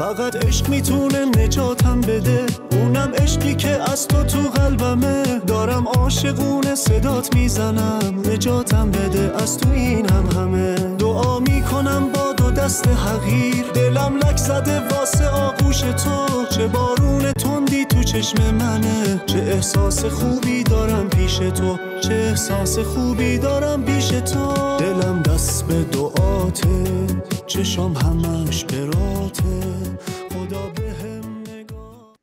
فقط عشق می‌تونه نجاتم بده. اونم عشقی که از تو تو قلبمه. دارم عاشقونه صدات می‌زنم. نجاتم بده. از تو اینم همه. دعا می‌کنم با دو دست حقیر. دلم لک زده واسه آغوش تو. چه بارون تندی تو چشم منه. چه احساس خوبی دارم پیش تو. چه احساس خوبی دارم پیش تو. دلم دست به دعاته. چشم همش براته خدا بهم نگاه.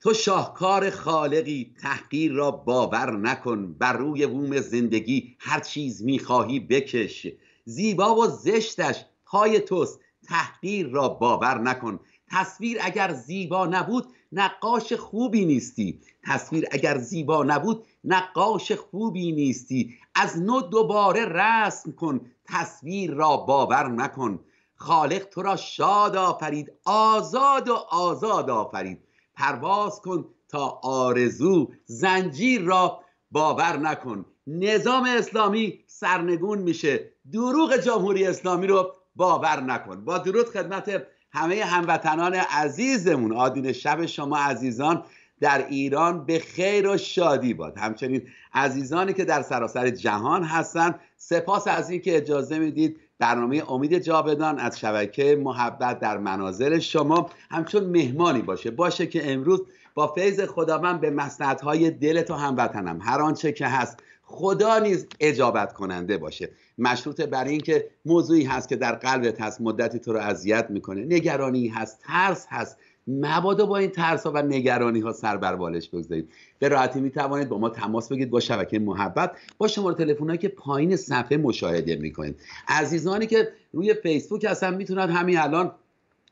تو شاهکار خالقی تحقیر را باور نکن. بر روی بوم زندگی هر چیز می‌خواهی بکش. زیبا و زشتش پای توست. تحقیر را باور نکن. تصویر اگر زیبا نبود نقاش خوبی نیستی. تصویر اگر زیبا نبود نقاش خوبی نیستی. از نو دوباره رسم کن. تصویر را باور نکن. خالق تو را شاد آفرید. آزاد و آزاد آفرید. پرواز کن تا آرزو زنجیر را باور نکن. نظام اسلامی سرنگون میشه. دروغ جمهوری اسلامی رو باور نکن. با درود خدمت همه هموطنان عزیزمون. آدین شب شما عزیزان. در ایران به خیر و شادی باد. همچنین عزیزانی که در سراسر جهان هستند سپاس از اینکه اجازه می‌دید برنامه امید جاودان از شبکه محبت در منازل شما همچون مهمانی باشه. باشه که امروز با فیض خداوند به مسندهای دل تو هموطنم. هر آنچه که هست خدا نیز اجابت کننده باشه. مشروط بر اینکه موضوعی هست که در قلبت هست مدتی تو رو اذیت می‌کنه. نگرانی هست ترس هست. مبادا با این ترس ها و نگرانی ها سر بر بالش بگذارید. به راحتی می توانید با ما تماس بگیرید با شبکه محبت با شماره تلفن که پایین صفحه مشاهده می‌کنید. عزیزانی که روی فیسبوک هستن می‌تونن همین الان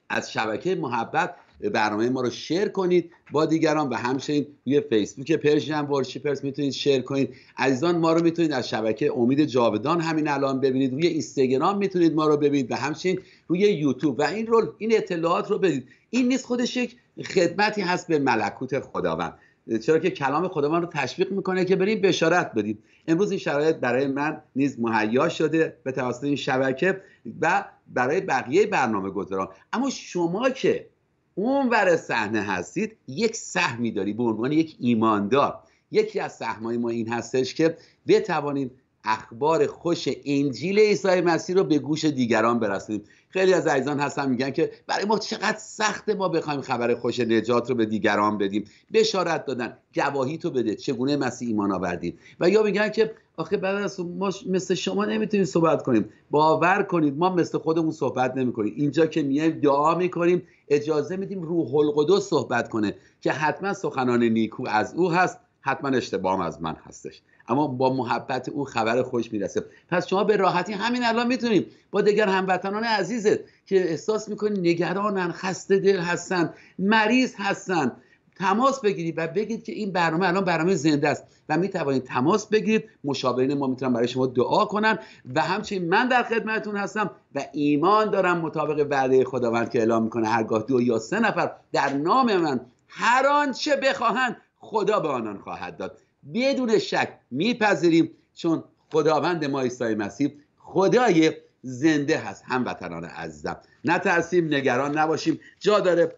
از شبکه محبت برنامه ما رو شیر کنید با دیگران و همچنین روی فیسبوک پرژین ورشیپرز می‌تونید شیر کنید. عزیزان ما رو می‌تونید از شبکه امید جاودان همین الان ببینید. روی اینستاگرام می‌تونید ما رو ببینید و همچنین روی یوتیوب. و این رول این اطلاعات رو بدید. این نیست خودش یک خدمتی هست به ملکوت خداوند. چرا که کلام خداوند رو تشویق می‌کنه که بریم بشارت بدیم. امروز این شرایط برای من نیز مهیا شده به توسط این شبکه و برای بقیه برنامه گذاران اما شما که اون ور صحنه هستید یک سهمی داری به عنوان یک ایماندار. یکی از سهمای ما این هستش که بتوانیم اخبار خوش انجیل عیسی مسیح رو به گوش دیگران برسونیم. خیلی از عزیزان هستن میگن که برای ما چقدر سخته ما بخوایم خبر خوش نجات رو به دیگران بدیم. بشارت دادن گواهی تو بده. چگونه مسیح ایمان آوردیم؟ و یا میگن که آخه بعد از ما مثل شما نمی‌تونیم صحبت کنیم. باور کنید ما مثل خودمون صحبت نمی‌کنیم. اینجا که میایم دعا می‌کنیم اجازه میدیم روح القدس صحبت کنه که حتما سخنان نیکو از او هست. حتما اشتباه از من هستش. اما با محبت او خبر خوش می‌رسه. پس شما به راحتی همین الان می‌تونیم با دیگر هموطنان عزیزت که احساس می‌کنی نگرانن خسته دل هستن مریض هستن تماس بگیرید و بگید که این برنامه الان برنامه زنده است و می توانید تماس بگیرید. مشاورین ما می‌تونن برای شما دعا کنن و همچنین من در خدمتتون هستم و ایمان دارم مطابق وعده خداوند که اعلام می‌کنه هرگاه دو یا سه نفر در نام من هر آنچه بخواهند خدا به آنان خواهد داد. بدون شک میپذیریم چون خداوند ما عیسی مسیح خدای زنده هست هموطنان عزیزم. نترسیم نگران نباشیم. جا داره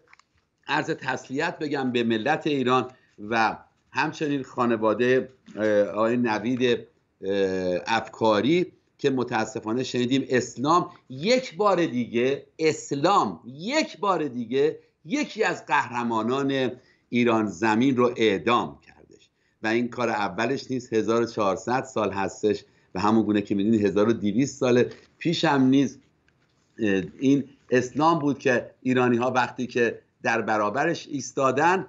عرض تسلیت بگم به ملت ایران و همچنین خانواده آقای نوید افکاری که متاسفانه شنیدیم اسلام یک بار دیگه اسلام یک بار دیگه یکی از قهرمانان ایران زمین رو اعدام کردش. و این کار اولش نیست 1400 سال هستش و همون گونه که می‌دونید 1200 سال پیش هم نیز این اسلام بود که ایرانی ها وقتی که در برابرش ایستادن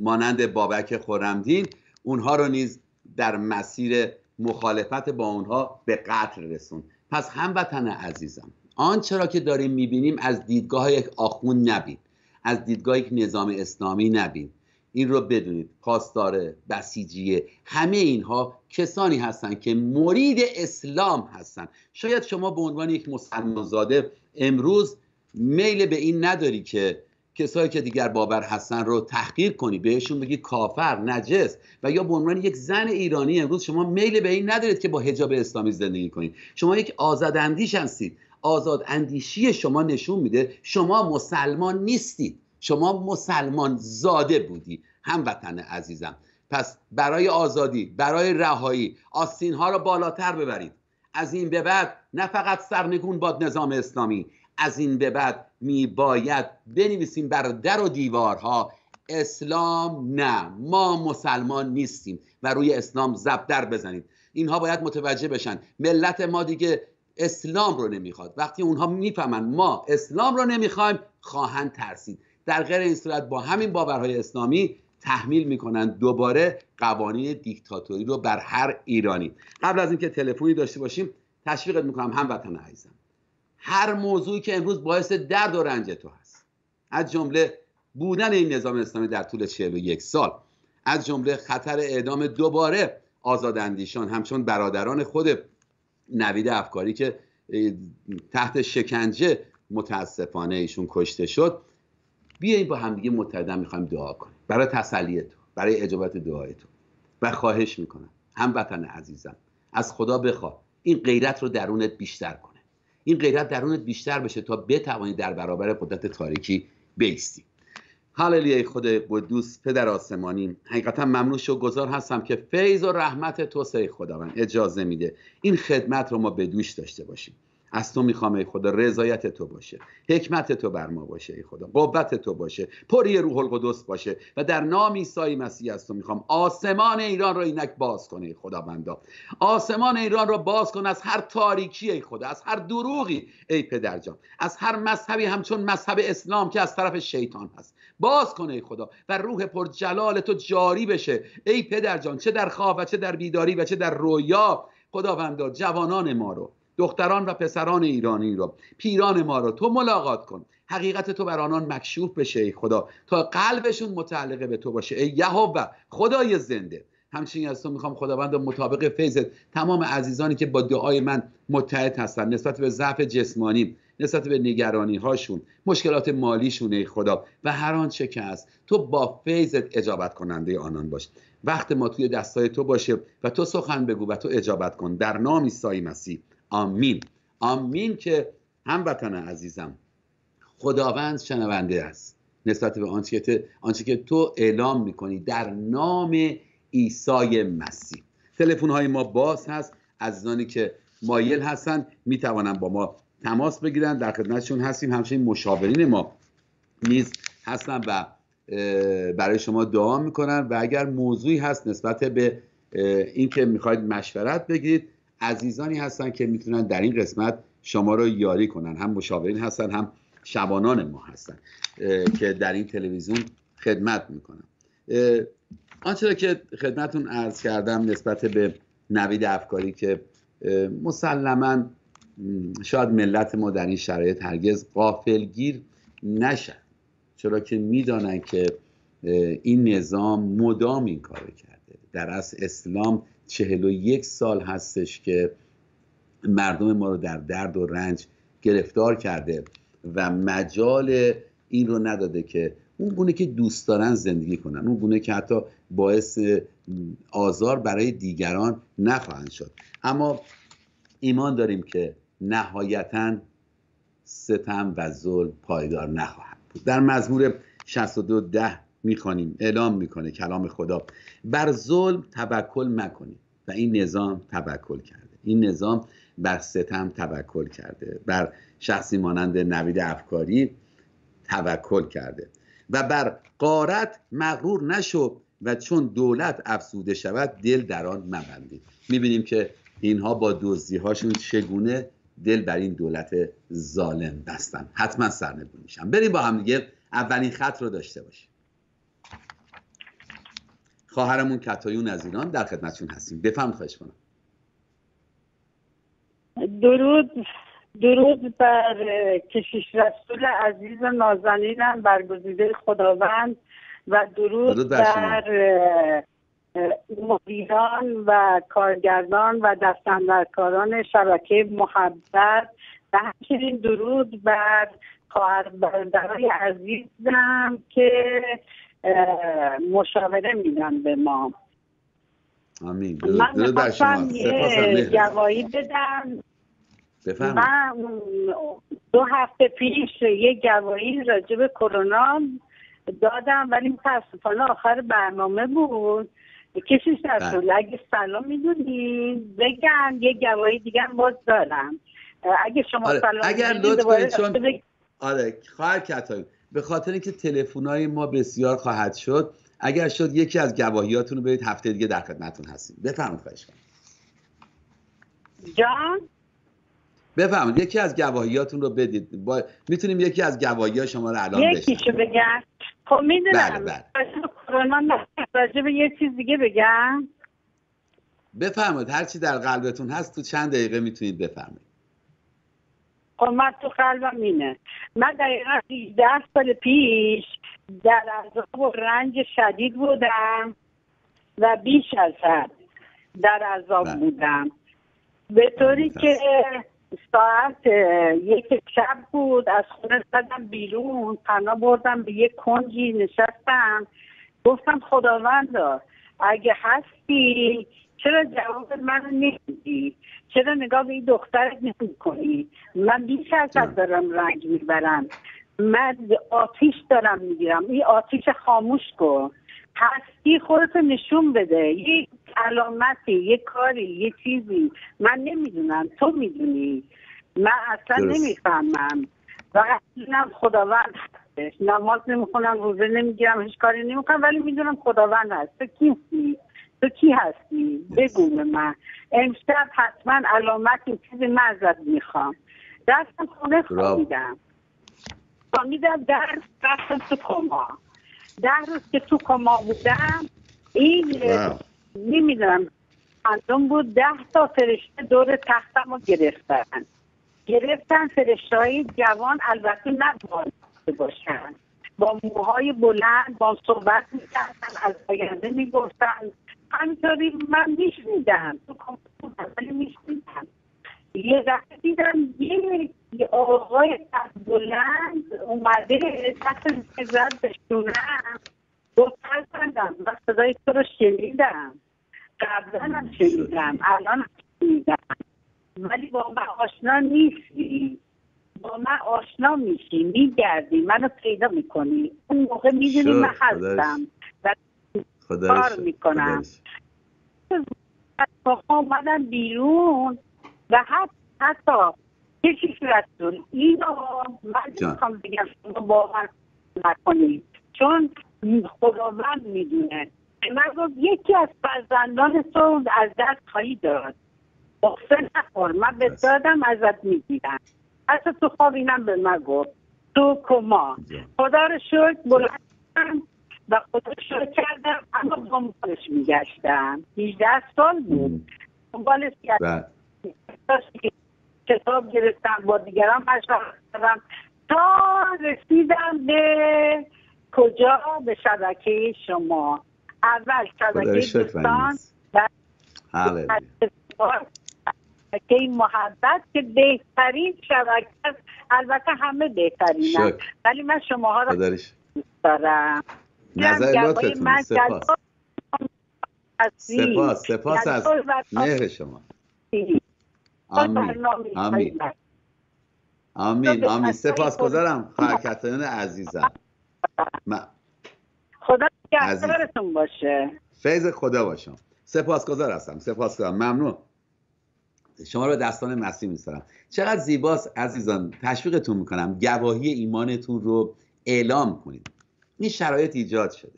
مانند بابک خورمدین اونها رو نیز در مسیر مخالفت با اونها به قتل رسون پس هموطن عزیزم آنچه را که داریم می‌بینیم از دیدگاه یک آخون نبین از دیدگاه یک نظام اسلامی نبین. این رو بدونید پاسدار بسیجیه. همه اینها کسانی هستند که مرید اسلام هستند شاید شما به عنوان یک مسلمانزاده امروز میل به این نداری که کسایی که دیگر باور هستن رو تحقیر کنی. بهشون بگی کافر نجس و یا به عنوان یک زن ایرانی امروز شما میل به این ندارید که با حجاب اسلامی زندگی کنید. شما یک آزاداندیش هستید. آزاد اندیشی شما نشون میده شما مسلمان نیستید. شما مسلمان زاده بودی. هموطن عزیزم. پس برای آزادی برای رهایی آستین ها را بالاتر ببرید. از این به بعد نه فقط سرنگون باد نظام اسلامی از این به بعد می باید بنویسیم بر در و دیوارها اسلام نه ما مسلمان نیستیم و روی اسلام زبدر بزنید. اینها باید متوجه بشن. ملت ما دیگه اسلام رو نمی‌خواد. وقتی اونها می‌فهمن ما اسلام رو نمی‌خوایم خواهند ترسید. در غیر این صورت با همین باورهای اسلامی تحمیل می‌کنن دوباره قوانین دیکتاتوری رو بر هر ایرانی. قبل از اینکه تلفنی داشته باشیم تشویقت می‌کنم هموطن عزیزم. هر موضوعی که امروز باعث درد و رنج تو هست از جمله بودن این نظام اسلامی در طول 41 سال از جمله خطر اعدام دوباره آزاداندیشان همچون برادران خود نوید افکاری که تحت شکنجه متاسفانه ایشون کشته شد. بیاییم با همدیگه متحدن می‌خوایم دعا کنیم. برای تسلی تو برای اجابت دعای تو. و خواهش می‌کنم هموطن عزیزم از خدا بخواه این غیرت رو درونت بیشتر کنه. این غیرت درونت بیشتر بشه تا بتوانی در برابر قدرت تاریکی بیستی. ای خود قدوس پدر آسمانی. حقیقتا ممنون و گذار هستم که فیض و رحمت تو ای خداوند اجازه میده این خدمت رو ما به دوش داشته باشیم. از تو می‌خوام ای خدا رضایت تو باشه حکمت تو بر ما باشه ای خدا قوت تو باشه پری روح القدس باشه و در نام عیسی مسیح از تو می‌خوام. آسمان ایران رو اینک باز کنه ای خداوندا. آسمان ایران رو باز کن از هر تاریکی ای خدا از هر دروغی ای پدرجان از هر مذهبی همچون مذهب اسلام که از طرف شیطان هست. باز کنه ای خدا و روح پر جلال تو جاری بشه. ای پدرجان چه در خواب و چه در بیداری و چه در رویا خداوندا جوانان ما رو. دختران و پسران ایرانی رو پیران ما رو تو ملاقات کن. حقیقت تو بر آنان مکشوف بشه ای خدا. تا قلبشون متعلقه به تو باشه ای یهوه. خدای زنده. همچنین از تو می‌خوام خداوند مطابق فیضت تمام عزیزانی که با دعای من متحد هستن نسبت به ضعف جسمانی نسبت به نگرانی هاشون مشکلات مالیشون ای خدا. و هر آنچه که هست تو با فیضت اجابت کننده آنان باش. وقت ما توی دستای تو باشه و تو سخن بگو و تو اجابت کن. در نام عیسی مسیح. آمین. آمین که هموطن عزیزم خداوند شنونده است. نسبت به آنچه که, آنچه که تو اعلام می‌کنی در نام عیسی مسیح. تلفن های ما باز هست. عزیزانی که مایل هستن می‌توانن با ما تماس بگیرن. در خدمتشون هستیم. همچنین مشاورین ما نیز هستن و برای شما دعا می‌کنن. و اگر موضوعی هست نسبت به اینکه می‌خواید مشورت بگیرید عزیزانی هستن که می‌تونن در این قسمت شما رو یاری کنن. هم مشاورین هستن هم شبانان ما هستن که در این تلویزیون خدمت می‌کنن. آنچه که خدمتون عرض کردم نسبت به نوید افکاری که مسلما شاید ملت ما در این شرایط هرگز قافلگیر نشد. چرا که می‌دانن که این نظام مدام این کار کرده. در اصل اسلام چهل و یک سال هستش که مردم ما رو در درد و رنج گرفتار کرده و مجال این رو نداده که اون گونه که دوست دارن زندگی کنن اون گونه که حتی باعث آزار برای دیگران نخواهند شد. اما ایمان داریم که نهایتا ستم و ظلم پایدار نخواهد بود. در مزمور 62 ده می‌خوانیم اعلام می‌کنه کلام خدا. بر ظلم توکل مکنید. این نظام توکل کرده. این نظام بر ستم توکل کرده. بر شخصی مانند نوید افکاری توکل کرده. و بر قارت مغرور نشو و چون دولت افزوده شود دل در آن مبندید. می‌بینیم که اینها با دزدی هاشون چگونه دل بر این دولت ظالم بستن. حتما سرنگون میشن بریم با هم دیگه اولین خط رو داشته باشیم. خواهرمون کتایون از ایران در خدمتشون هستیم. بفهم خواهش کنم. درود درود بر کشیش رسول عزیز نازنینم برگزیده خداوند و درود, درود بر مدیران و کارگردان و دستندرکاران شبکه محبت و همچنین درود بر خواهر برادرای عزیزم که مشاوره میدن به ما. آمین. من می‌خواستم یه گواهی بدم. من دو هفته پیش یه گواهی راجع به کرونا دادم ولی متاسفانه آخر برنامه بود. کسی سرسول بله. اگه سلام می‌دونی بگم یه گواهی دیگه باز دارم. اگه شما آره. سلام اگر چون آره خواهر کتایی. به خاطر اینکه تلفن‌های ما بسیار خواهد شد اگر شد یکی از گواهیاتون رو برید هفته دیگه در خدمتتون هستیم. بفرمایید خواهش جان؟ بفرمایید یکی از گواهیاتون رو بدید. با... می‌تونیم یکی از گواهی شما رو الان یکیشو بگم. خب می‌دونم. بله بله. به یه چیز دیگه بگم. بفرمایید هر چی در قلبتون هست تو چند دقیقه می‌تونید بفرمایید. خب من تو قلبم اینه. من دقیقا 18 سال پیش در عذاب و رنج شدید بودم و بیش از حد در عذاب بله. بودم. به طوری که ساعت یک شب بود از خونه زدم بیرون پناه بردم به یک کنجی نشستم. گفتم خداوند اگه هستی چرا جواب من نمیدی؟ چرا نگاه به این دخترت نمی کنی من بیش از دارم رنگ می‌برم. من آتیش دارم می‌گیرم. این آتیش خاموش کن. هستی خودتو نشون بده. یه علامتی یه کاری یه چیزی. من نمی‌دونم. تو می‌دونی. من اصلا نمی‌فهمم. و می‌دونم خداوند هستش. نماز نمی‌خونم روزه نمی‌گیرم هیچ کاری نمی‌کنم ولی می‌دونم خداوند هست. تو کیستی؟ تو کی هستی؟ بگو به من. امشب حتما علامت این چیزی من ازت می‌خوام. دستم خونه خوابیدم. خوابیدم در رفتم تو کما. در روز که تو کما بودم این نمی‌دونم اندون بود ده تا فرشته دور تختم رو گرفتن. گرفتن فرشته جوان البته نه باشن. با موهای بلند با صحبت می‌کردن از آینده می‌گفتن. همینطوری من میشنیدم. تو کامپیوتر میشنیدم. یه دفعه دیدم یه آقای بلند اومده دست زد به شونم گفت پسندم و صدای تو رو شنیدم. قبلا هم شنیدم الان هم شنیدم. ولی با من آشنا نیستی. با من آشنا میشی میگردی منو پیدا می‌کنی. اون موقع می‌دونی من هستم. کار می‌کنم اومدن بیرون و حتی حتی کسی رسول اینو من می‌خوام بگم شما باور نکنید. چون خداوند می‌دونه. من یکی از فرزندان تو از دست خواهی داد. بخصه نخور. من به دادم ازت می‌گیرم. حتی تو خواب اینم به من گفت. تو کما. خدا رو شکر بلندم و خدا شکر کردم اما دنبالش میگشتم. 18 سال بود. دنبالش بله. کتاب گرفتم با دیگران مشورت کردم. تا رسیدم به کجا؟ به شبکه شما. اول شبکه دوستان شبکه محبت که بهترین شبکه البته همه بهترین ولی من شماها رو دوست دارم. نظراتتون سپاس. سپاس سپاس از مهر شما. آمین. آمین. آمین آمین. سپاس گذارم خواهر عزیزم. خدا نگهدارتون باشه. فیض خدا باشم سپاسگزار هستم. سپاسگزارم ممنون. شما رو دستان مسیح میسپارم. چقدر زیباست عزیزان. تشویقتون می‌کنم. گواهی ایمانتون رو اعلام کنید. این شرایط ایجاد شده.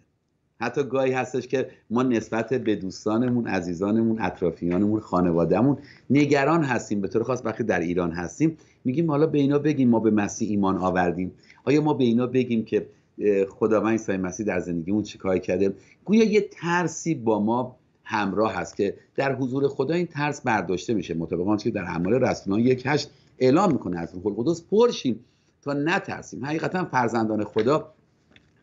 حتی گاهی هستش که ما نسبت به دوستانمون عزیزانمون اطرافیانمون خانوادهمون نگران هستیم. به طور خاص وقتی در ایران هستیم میگیم حالا به اینا بگیم ما به مسیح ایمان آوردیم. آیا ما به اینا بگیم که خداوند عیسی مسیح در زندگیمون چیکار کرده؟ گویا یه ترسی با ما همراه هست که در حضور خدا این ترس برداشته میشه. مطابق که در اعمال رسولان یک هشت اعلام می‌کنه از روح القدس پرشیم تا نترسیم. حقیقتا فرزندان خدا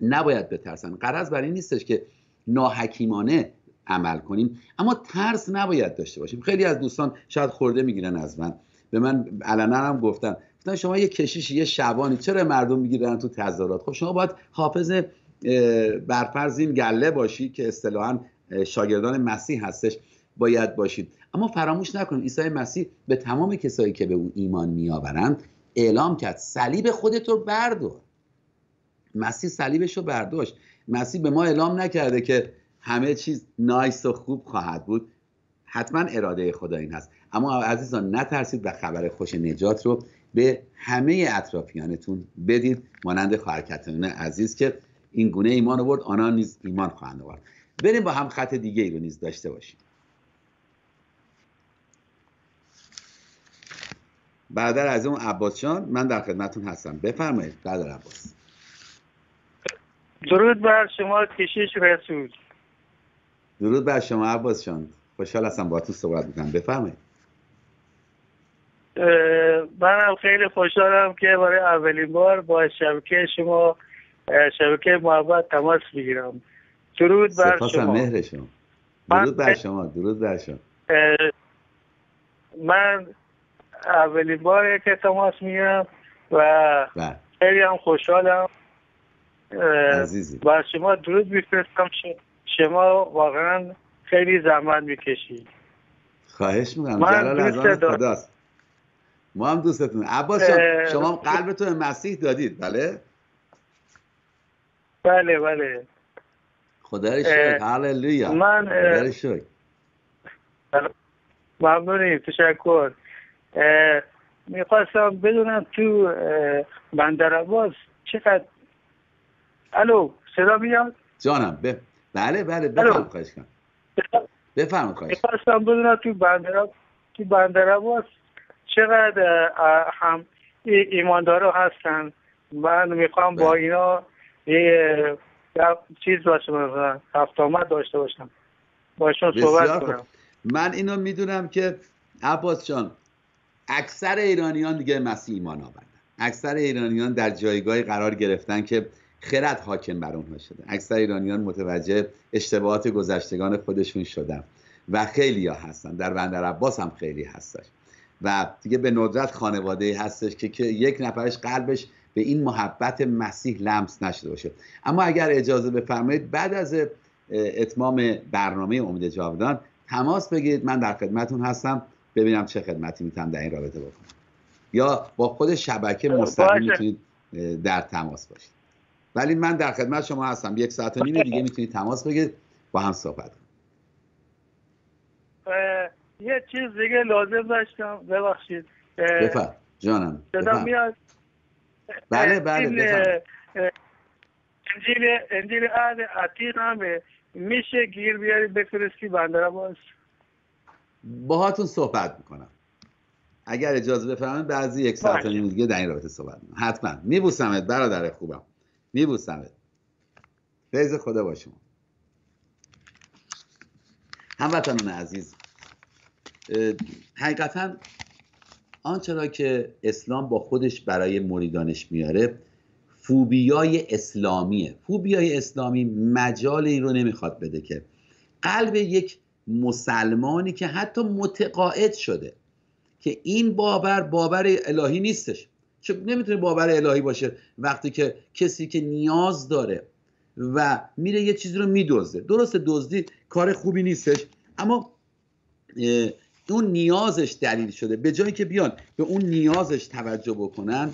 نباید بترسن. قرض برای این نیستش که ناحکیمانه عمل کنیم. اما ترس نباید داشته باشیم. خیلی از دوستان شاید خورده می‌گیرن از من. به من علنا هم گفتن. گفتن شما یه کشیش یه شبانی. چرا مردم می‌گیرن تو تظاهرات خب شما باید حافظ برفرض این گله باشی که اصطلاحا شاگردان مسیح هستش. باید باشیم اما فراموش نکنیم عیسی مسیح به تمام کسایی که به او ایمان میآورند اعلام کرد صلیب خودت رو بردار. مسیح صلیبش رو برداشت. مسیح به ما اعلام نکرده که همه چیز نایس و خوب خواهد بود. حتما اراده خدا این هست. اما عزیزان نترسید و خبر خوش نجات رو به همه اطرافیانتون بدید مانند خواهرکتان عزیز که این گونه ایمان آورد آنها نیز ایمان خواهند آورد. بریم با هم خط دیگه ای رو نیز داشته باشیم. برادر از اون عباس جان من در خدمتون هستم. بفرمایید برادر عباس. درود بر شما کشیش رسول درود بر شما عباس جان. خوشحال هستم با تو صحبت می‌کنم. بفرمایید. منم خیلی خوشحالم که برای اولین بار با شبکه شما شبکه محبت تماس بگیرم درود بر شما. مهر شما. درود بر شما درود بر شما. من اولین بار که تماس می‌گیرم و بله. خیلی هم خوشحالم. عزیزی. با شما درود میفرستم. شما واقعا خیلی زحمت می‌کشید خواهش می‌کنم. جلال از خداست. ما هم دوستتون عباس شما قلبتو به مسیح دادید. بله؟ بله بله. خدا رو شکر هللویا. من خدا رو شکر. ممنونیم. تشکر. می‌خواستم بدونم تو بندر عباس چقدر الو صدا میاد؟ جانم ب... بله بله بفرم خواهش کنم بفرم خواهش می‌خواستم بدونم تو بندر تو بندر عباس چقدر هم ایماندارا هستن؟ من می‌خوام با اینا یه چیز باشه هفت آمد داشته باشم. باشون صحبت کنم. من اینو می‌دونم که عباس جان اکثر ایرانیان دیگه مسیح ایمان آوردن. اکثر ایرانیان در جایگاهی قرار گرفتن که خرد حاکم بر اونها شده. اکثر ایرانیان متوجه اشتباهات گذشتگان خودشون شدن و خیلی ها هستن. در بندر عباس هم خیلی هستش. و دیگه به ندرت خانواده هستش که, که یک نفرش قلبش به این محبت مسیح لمس نشده باشه. اما اگر اجازه بفرمایید بعد از اتمام برنامه امید جاودان تماس بگیرید. من در خدمتون هستم. ببینم چه خدمتی می‌تونم در این رابطه بکنم. یا با خود شبکه مستقیم می‌تونید در تماس باشید. ولی من در خدمت شما هستم. یک ساعت و نیم دیگه می‌تونید تماس بگیرید. با هم صحبت کنیم. یه چیز دیگه لازم داشتم. ببخشید. بفرم. جانم. صدا میاد؟ بله بله بفرم. انجیل انجیل عهد عتیق هم میشه گیر بیاری بفرستی بندر باز باهاتون صحبت می‌کنم. اگر اجازه بفرمایید بعضی یک ساعت و دیگه در این رابطه صحبت می‌کنم. حتما. میبوسمت برادر خوبم. میبوسمت. فیض خدا با شما. هموطنان عزیز حقیقتا آنچه را که اسلام با خودش برای مریدانش میاره فوبیای اسلامیه. فوبیای اسلامی مجال رو نمی‌خواد بده که قلب یک مسلمانی که حتی متقاعد شده که این باور باور الهی نیستش. چه نمی‌تونه باور الهی باشه وقتی که کسی که نیاز داره و میره یه چیزی رو میدوزه درست دزدی کار خوبی نیستش اما اون نیازش دلیل شده. به جایی که بیان به اون نیازش توجه بکنن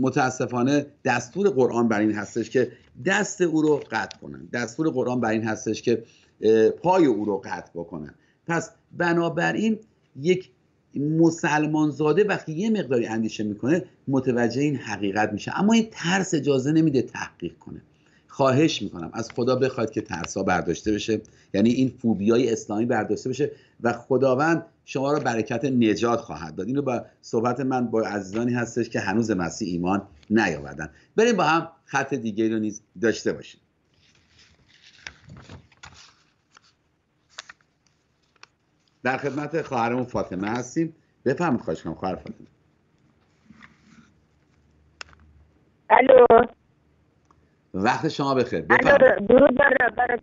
متاسفانه دستور قرآن بر این هستش که دست او رو قطع کنن. دستور قرآن بر این هستش که پای او رو قطع بکنن. پس بنابراین یک مسلمان زاده وقتی یه مقداری اندیشه می‌کنه متوجه این حقیقت میشه. اما این ترس اجازه نمیده تحقیق کنه. خواهش می‌کنم. از خدا بخواد که ترسا برداشته بشه. یعنی این فوبیای اسلامی برداشته بشه و خداوند شما را برکت نجات خواهد داد. اینو با صحبت من با عزیزانی هستش که هنوز مسیح ایمان نیاوردن. بریم با هم خط دیگه رو نیز داشته باشیم. در خدمت خواهرمون فاطمه هستیم. بفرمایید خواهش کنم خواهر فاطمه. الو. وقت شما بخیر. بفرمایید. درود بر بر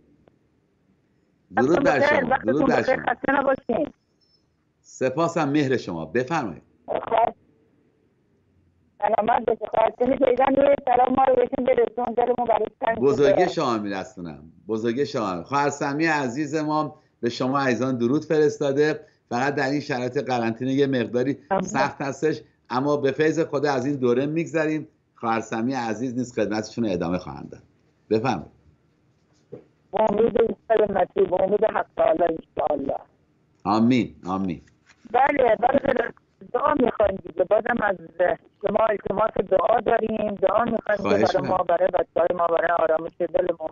درود بر شما. درود بر شما. سپاسم مهر شما. بفرمایید. سلامت باشه خواستنی پیغام روی سلام ما رو بهشون برسون دلمون برای تنگ بزرگی. شما میرسونم. بزرگی شما. خواهر سمی عزیز ما به شما عزیزان درود فرستاده. فقط در این شرایط قرنطینه یه مقداری سخت هستش اما به فیض خدا از این دوره میگذریم. خواهر سمی عزیز نیست خدمتشون ادامه خواهند داد. بفرمایید. امید سلامتی امید حق تعالی انشاءالله. آمین آمین. بله بله دعا می‌خوایم دیگه. بازم از شما التماس دعا داریم. دعا می‌خوایم برای ما. برای بچه های ما برای آرامش دل ما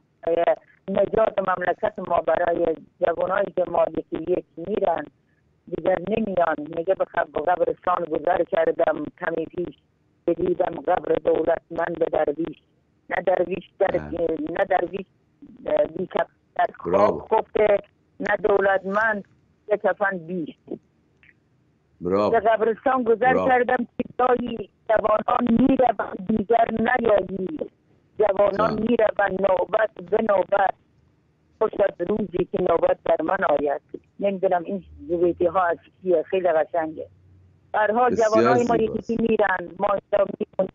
نجات مملکت ما برای جوانایی که ما یکی یکی میرن دیگر نمیان. میگه به خب- قبرستان گذر کردم کمی پیش بدیدم قبر دولت من به درویش. نه درویش در نه درویش بی در خفته نه دولتمند به کفن بیش. براو به قبرستان گذر براو. کردم که جایی جوانان می‌روند دیگر نیایی. جوانان. می‌روند نوبت به نوبت خوش از روزی که نوبت بر من آید نمی‌دونم این زویتی ها از کیه خیلی قشنگه بسیار جوانای ما. یکی میرن ما اینجا می‌کنیم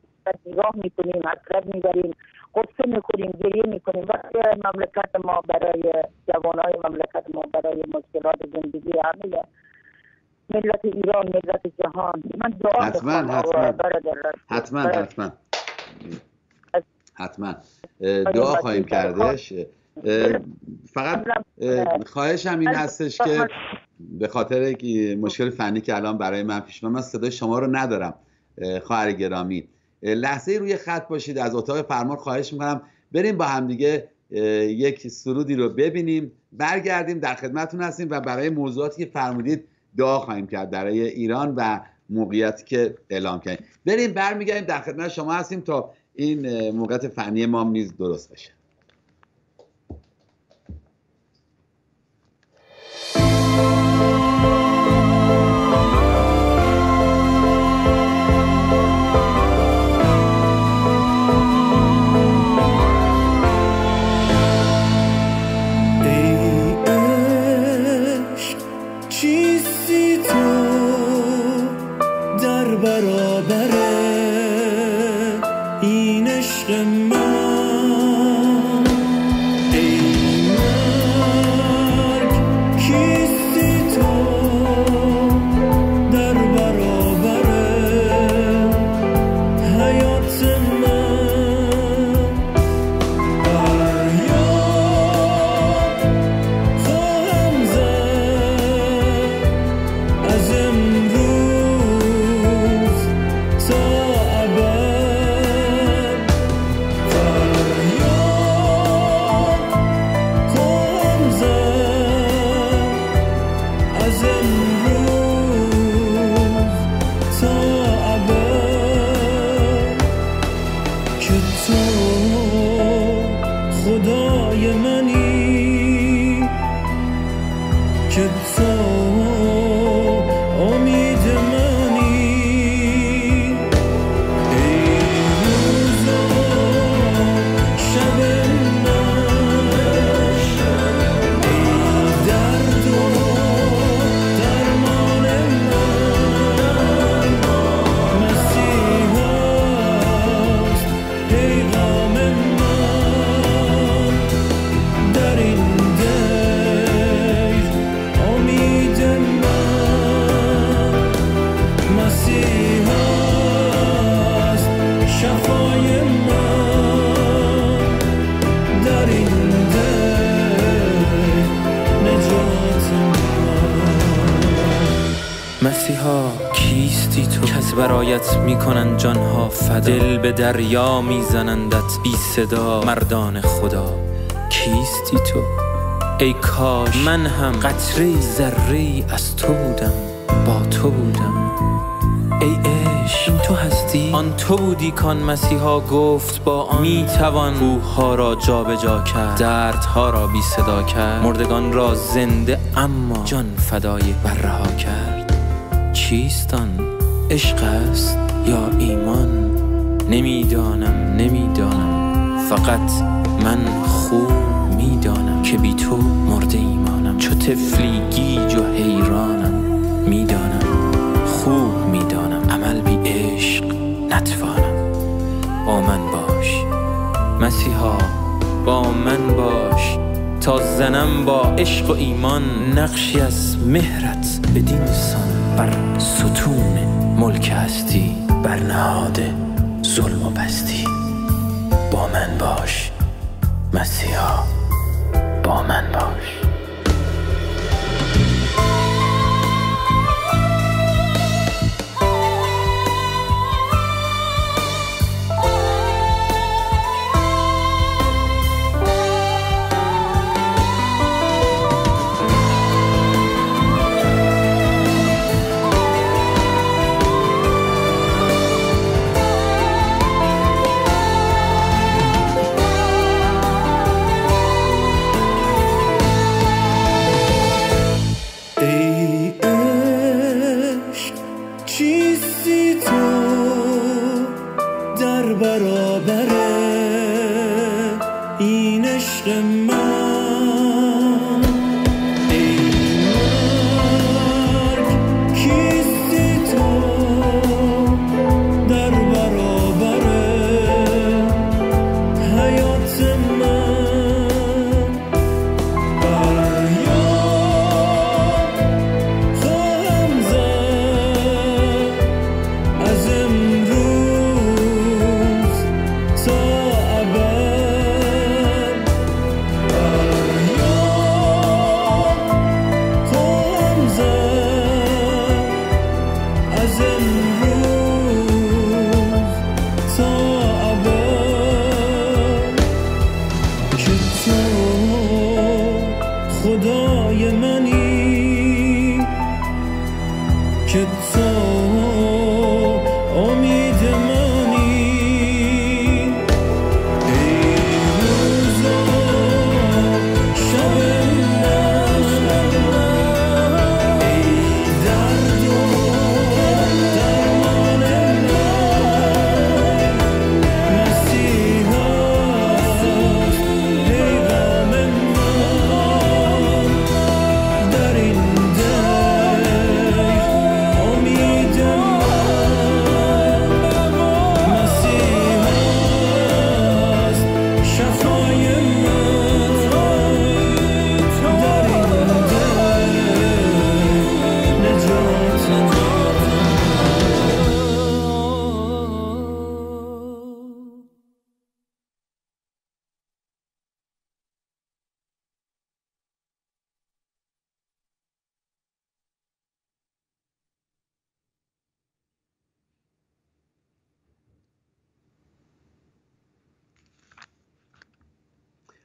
نگاه می‌کنیم حسرت می‌بریم قصه می‌کنیم گریه می‌کنیم وقتی مملکت ما برای جوانای مملکت ما برای مشکلات زندگی همه ملت ایران ملت جهان من دعا حتما، حتما. حتما. حتما حتما. اه، دعا خواهیم کردش. اه، فقط اه، خواهشم این هستش که به خاطر مشکل فنی که الان برای من پیش من صدای شما رو ندارم اه، خواهر گرامی. لحظه روی خط باشید از اتاق فرمان خواهش می‌کنم. بریم با همدیگه یک سرودی رو ببینیم برگردیم در خدمتتون هستیم و برای موضوعاتی که فرمودید دعا خواهیم کرد برای ایران و موقعیتی که اعلام کردیم. بریم برمیگردیم در خدمت شما هستیم تا این موقعیت فنی ما هم نیز درست بشه ای دریا میزنندت بی صدا. مردان خدا کیستی تو؟ ای کاش من هم قطره ذره از تو بودم با تو بودم. ای عشق تو هستی؟ آن تو بودی کان مسیحا گفت با آن. می توان کوه را جابجا کرد دردها را بی صدا کرد. مردگان را زنده اما جان فدای بر رها کرد. چیست آن؟ عشق است یا ایمان؟ نمی‌دانم نمی‌دانم. فقط من خوب می‌دانم که بی تو مرده ایمانم چو طفلی گیج و حیرانم می‌دانم خوب می‌دانم. عمل بی عشق نتوانم. با من باش. مسیحا با من باش. تا زنم با عشق و ایمان نقشی از مهرت سان. بر ستون ملک هستی بر نهاده ظلم و بستی. با من باش مسیحا.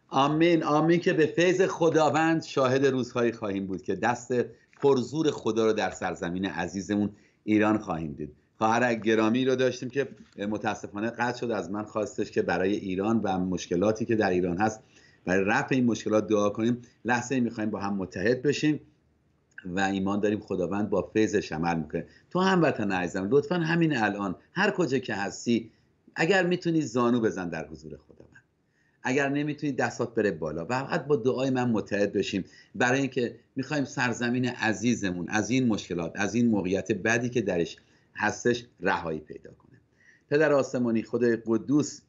آمین آمین که به فیض خداوند شاهد روزهایی خواهیم بود که دست پرزور خدا رو در سرزمین عزیزمون ایران خواهیم دید. خواهر گرامی رو داشتیم که متاسفانه قطع شد از من خواستش که برای ایران و مشکلاتی که در ایران هست برای رفع این مشکلات دعا کنیم. لحظه ای می‌خوایم با هم متحد بشیم و ایمان داریم خداوند با فیضش عمل می‌کنه. تو هم وطن عزیزم لطفا همین الان هر کجا که هستی اگر می‌تونی زانو بزن در حضور خدا اگر نمی‌تونید دستات بره بالا. و فقط با دعای من متحد بشیم. برای اینکه می‌خوایم سرزمین عزیزمون از این مشکلات از این موقعیت بدی که درش هستش رهایی پیدا کنه. پدر آسمانی خود قدوس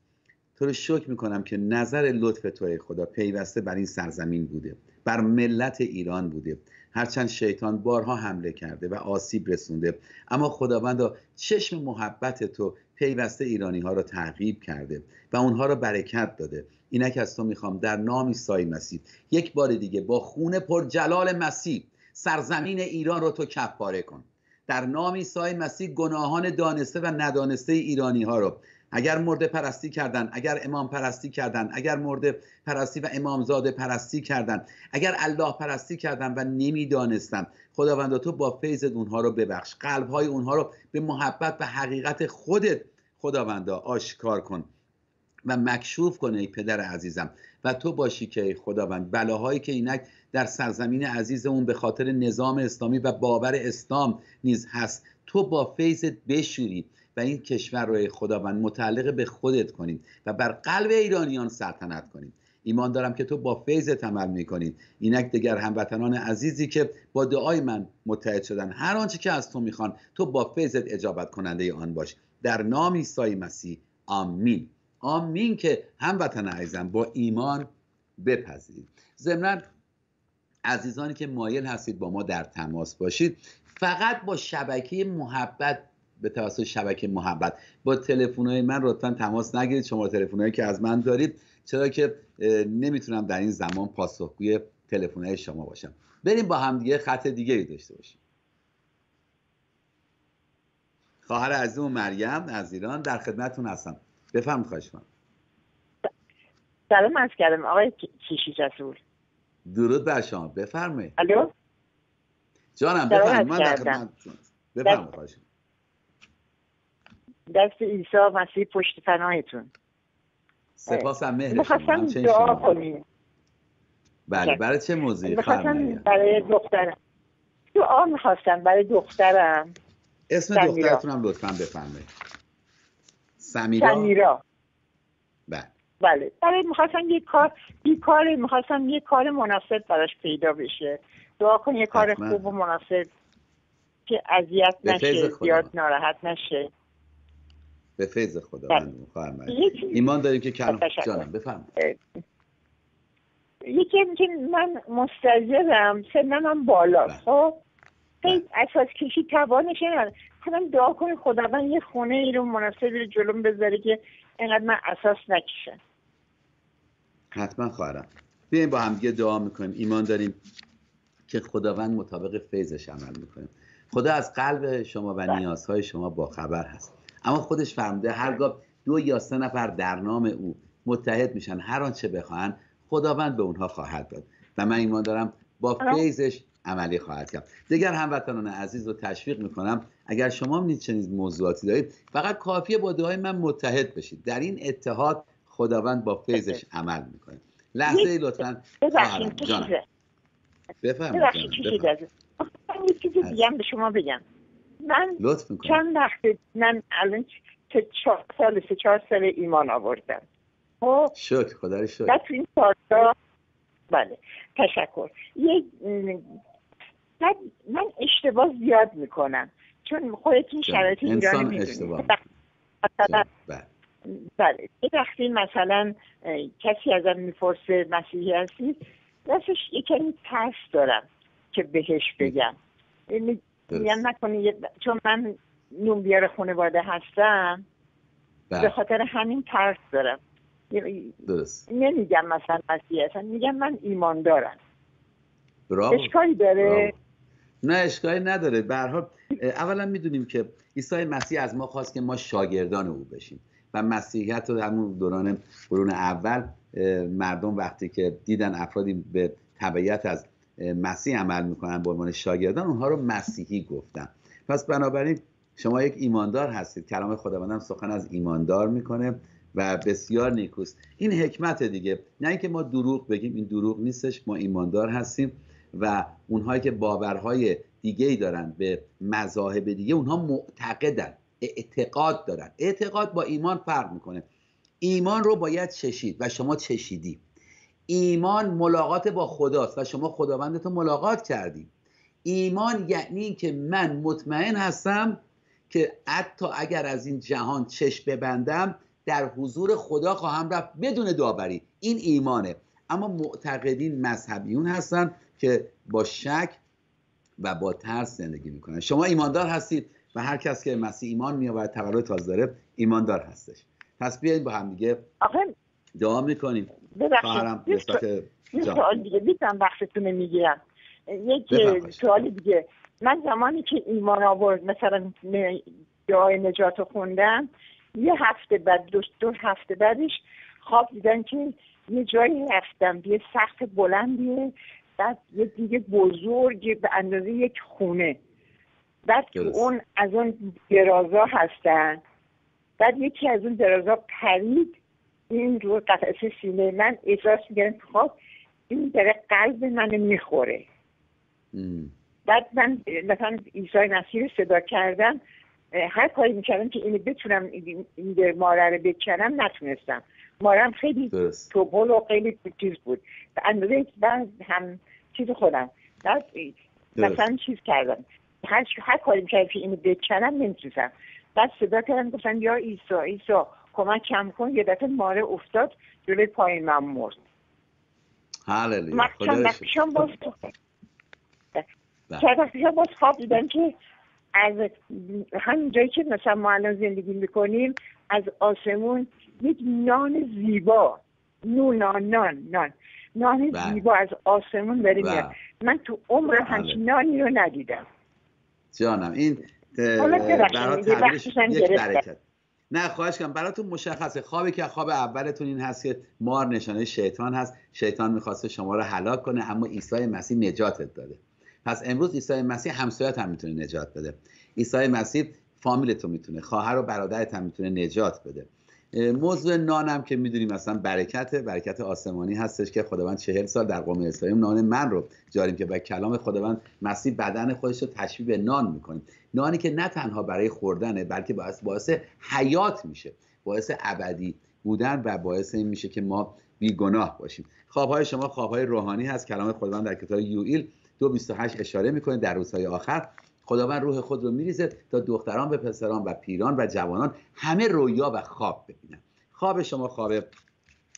تو رو شکر می‌کنم که نظر لطف توی خدا پیوسته بر این سرزمین بوده. بر ملت ایران بوده. هرچند شیطان بارها حمله کرده و آسیب رسونده. اما خداوند چشم محبت تو پیوسته ایرانی ها را تعقیب کرده و اونها را برکت داده. اینک از تو می‌خوام. در نام عیسی مسیح. یک بار دیگه با خون پر جلال مسیح سرزمین ایران رو تو کفاره کن. در نام عیسی مسیح گناهان دانسته و ندانسته ایرانی ها رو. اگر مرد پرستی کردن اگر امام پرستی کردن اگر مرد پرستی و امامزاده پرستی کردن اگر الله پرستی کردن و نمی‌دانستن خداوند تو با فیض اونها رو ببخش. قلب های اونها رو به محبت و حقیقت خودت خداوندا آشکار کن. و مکشوف کنه ای پدر عزیزم. و تو باشی که خداوند بلاهایی که اینک در سرزمین عزیزمون به خاطر نظام اسلامی و باور اسلام نیز هست تو با فیضت بشوری و این کشور رو خداوند متعلق به خودت کنیم و بر قلب ایرانیان سلطنت کنیم ایمان دارم که تو با فیض عمل می‌کنید اینک دیگر هموطنان عزیزی که با دعای من متحد شدن هر آنچه که از تو می‌خوان تو با فیضت اجابت کننده آن باش. در نام عیسی مسیح آمین. آمین که هموطن عزیزم با ایمان بپذیرید. ضمنا عزیزانی که مایل هستید با ما در تماس باشید فقط با شبکه محبت به توسط شبکه محبت با تلفن‌های من لطفا تماس نگیرید. شما تلفن‌هایی که از من دارید چرا که نمی‌تونم در این زمان پاسخگوی تلفن‌های شما باشم. بریم با همدیگه خط دیگری داشته باشیم. خواهر عزیزم مریم از ایران در خدمتتون هستم. بفرمایید خواهش سلام عرض کردم. آقای کیشی رسول درود بر شما. بفرمایید. الو؟ جانم بفرمایید. من در خدمتتون بفرمایید خواهش دست عیسی مسیح پشت پناهتون. سپاسم مهر شما. دعا کنیم. بله برای چه موضوعی؟ برای دخترم. دعا می‌خواستم برای دخترم. اسم دخترتون هم لطفا بفرمایید. سمیرا؟ سمیرا. بله. بله. برای می‌خواستم یه کار یه کار می‌خواستم یه کار مناسب براش پیدا بشه. دعا کن یه کار خوب و مناسب که اذیت نشه زیاد ناراحت نشه. به فیض خدا بله. ایمان داریم که کلام جانم بفرمایید. یکی که من مستجرم سنم هم بالا بله. خب اساس کشی توانش کنم دعا کنی خداوند یه خونه ای رو مناسبی رو جلوم بذاره که اینقدر من اساس نکشم حتما خواهرم. بیایم با همدیگه دعا می‌کنیم. ایمان داریم که خداوند مطابق فیضش عمل می‌کنه. خدا از قلب شما و بله. نیازهای شما با خبر هست. اما خودش فرموده هرگاه دو یا سه نفر در نام او متحد میشن هر آنچه بخواهند خداوند به اونها خواهد داد. و من ایمان دارم با فیضش عملی خواهد کرد. دیگر هموطنان عزیز رو تشویق می‌کنم اگر شما نیز چنین موضوعاتی دارید فقط کافیه با دعای من متحد بشید. در این اتحاد خداوند با فیضش عمل می‌کنه. لحظه لطفا. بفرمایید یه چیزی دیگه به شما بگم. من لطف چند وقت من الان چه چهار سال سه چهار سال ایمان آوردم. خب؟ شکر خدا رو شکر تو این سالها بله تشکر. یک من اشتباه زیاد می‌کنم. چون خودتون شرایط ایران می‌دونید. بله. بله. وقتی مثلا کسی ازم می‌پرسه مسیحی هستی راستش یکمی ترس دارم که بهش بگم. میگم نکنی چون من نون بیار خانواده هستم بله. به خاطر همین ترس دارم. درست. نمیگم مثلا مسیحی هستم میگم من ایمان دارم. اشکالی داره؟ نه اشکالی نداره. به اولا می‌دونیم که عیسی مسیح از ما خواست که ما شاگردان او بشیم و مسیحیت رو همون دوران قرون اول مردم وقتی که دیدن افرادی به تبعیت از مسیح عمل می‌کنن به عنوان شاگردان اونها رو مسیحی گفتن. پس بنابراین شما یک ایماندار هستید. کلام خداوندم سخن از ایماندار می‌کنه و بسیار نیکوست. این حکمت دیگه نه اینکه ما دروغ بگیم این دروغ نیستش. ما ایماندار هستیم. و اونهایی که باورهای دیگه ای دارن به مذاهب دیگه اونها معتقدن اعتقاد دارن. اعتقاد با ایمان فرق می‌کنه. ایمان رو باید چشید و شما چشیدی. ایمان ملاقات با خداست و شما خداوندتو ملاقات کردی. ایمان یعنی که من مطمئن هستم که حتی اگر از این جهان چشم ببندم در حضور خدا خواهم رفت بدون داوری. این ایمانه. اما معتقدین مذهبیون هستن که با شک و با ترس زندگی می‌کنن. شما ایماندار هستید و هر کس که مسیح ایمان میآورد تولد تازه داره ایماندار هستش. پس بیایید با هم دیگه دعا می‌کنیم. ببخشید. یه سوال دیگه. بیتم وقتتون می‌گیرم یک سوال دیگه. من زمانی که ایمان آورد مثلا دعای نجات خوندم یه هفته بعد دو, دو هفته بعدش خواب دیدن که یه جایی رفتم یه سخت بلندیه. بعد یه دیگه بزرگ به اندازه یک خونه. بعد اون از اون درازا هستن. بعد یکی از اون درازا پرید. این رو قطعه سینه من احساس میگرم خب این داره قلب من می‌خوره. بعد من مثلا ایسای مسیح رو صدا کردم هر کاری می‌کردم که اینو بتونم این ماره رو بکنم نتونستم. مارم خیلی توبول و خیلی چیز بود. به اندازه من هم چیز خودم. مثلا چیز کردم. هر, هر کاری می‌کردم که اینو بکنم نمی‌تونستم بعد صدا کردم گفتن یا ایسا ایسا کمک کم کن. یه دفعه ماره افتاد جلوی پایین من مرد. هللویا. چند باز بله. چند وقت پیشم باز خواب دیدم که از همین جایی که مثلا ما الان زندگی می‌کنیم از آسمون یک نان زیبا. نو نان نان نان. نان بله. زیبا از آسمون داره بله. میاد من تو عمر همچین نانی رو ندیدم. جانم این برای وقتشم یک. برکت. نه خواهش کنم. براتون مشخصه. خوابی که خواب اولتون این هست که مار نشانه شیطان هست. شیطان می‌خواسته شما رو هلاک کنه اما عیسی مسیح نجاتت داده. پس امروز عیسی مسیح همسایت هم می‌تونه نجات بده. عیسی مسیح فامیلتو می‌تونه خواهر و برادرت هم می‌تونه نجات بده. موضوع نانم که می‌دونیم مثلا برکت برکت آسمانی هستش که خداوند چهل سال در قوم اسرائیل نان من رو جاریم که با کلام خداوند مسیح بدن خودش رو تشبیه به نان می‌کنیم. نانی که نه تنها برای خوردنه بلکه باعث باعث حیات میشه باعث ابدی بودن و باعث این میشه که ما بیگناه باشیم. خوابهای شما خوابهای روحانی هست. کلام خداوند در کتاب یوئیل 2:28 اشاره می‌کنه در روزهای آخر. خداوند روح خود رو میریزه تا دختران به پسران و پیران و جوانان همه رویا و خواب ببینن. خواب شما خواب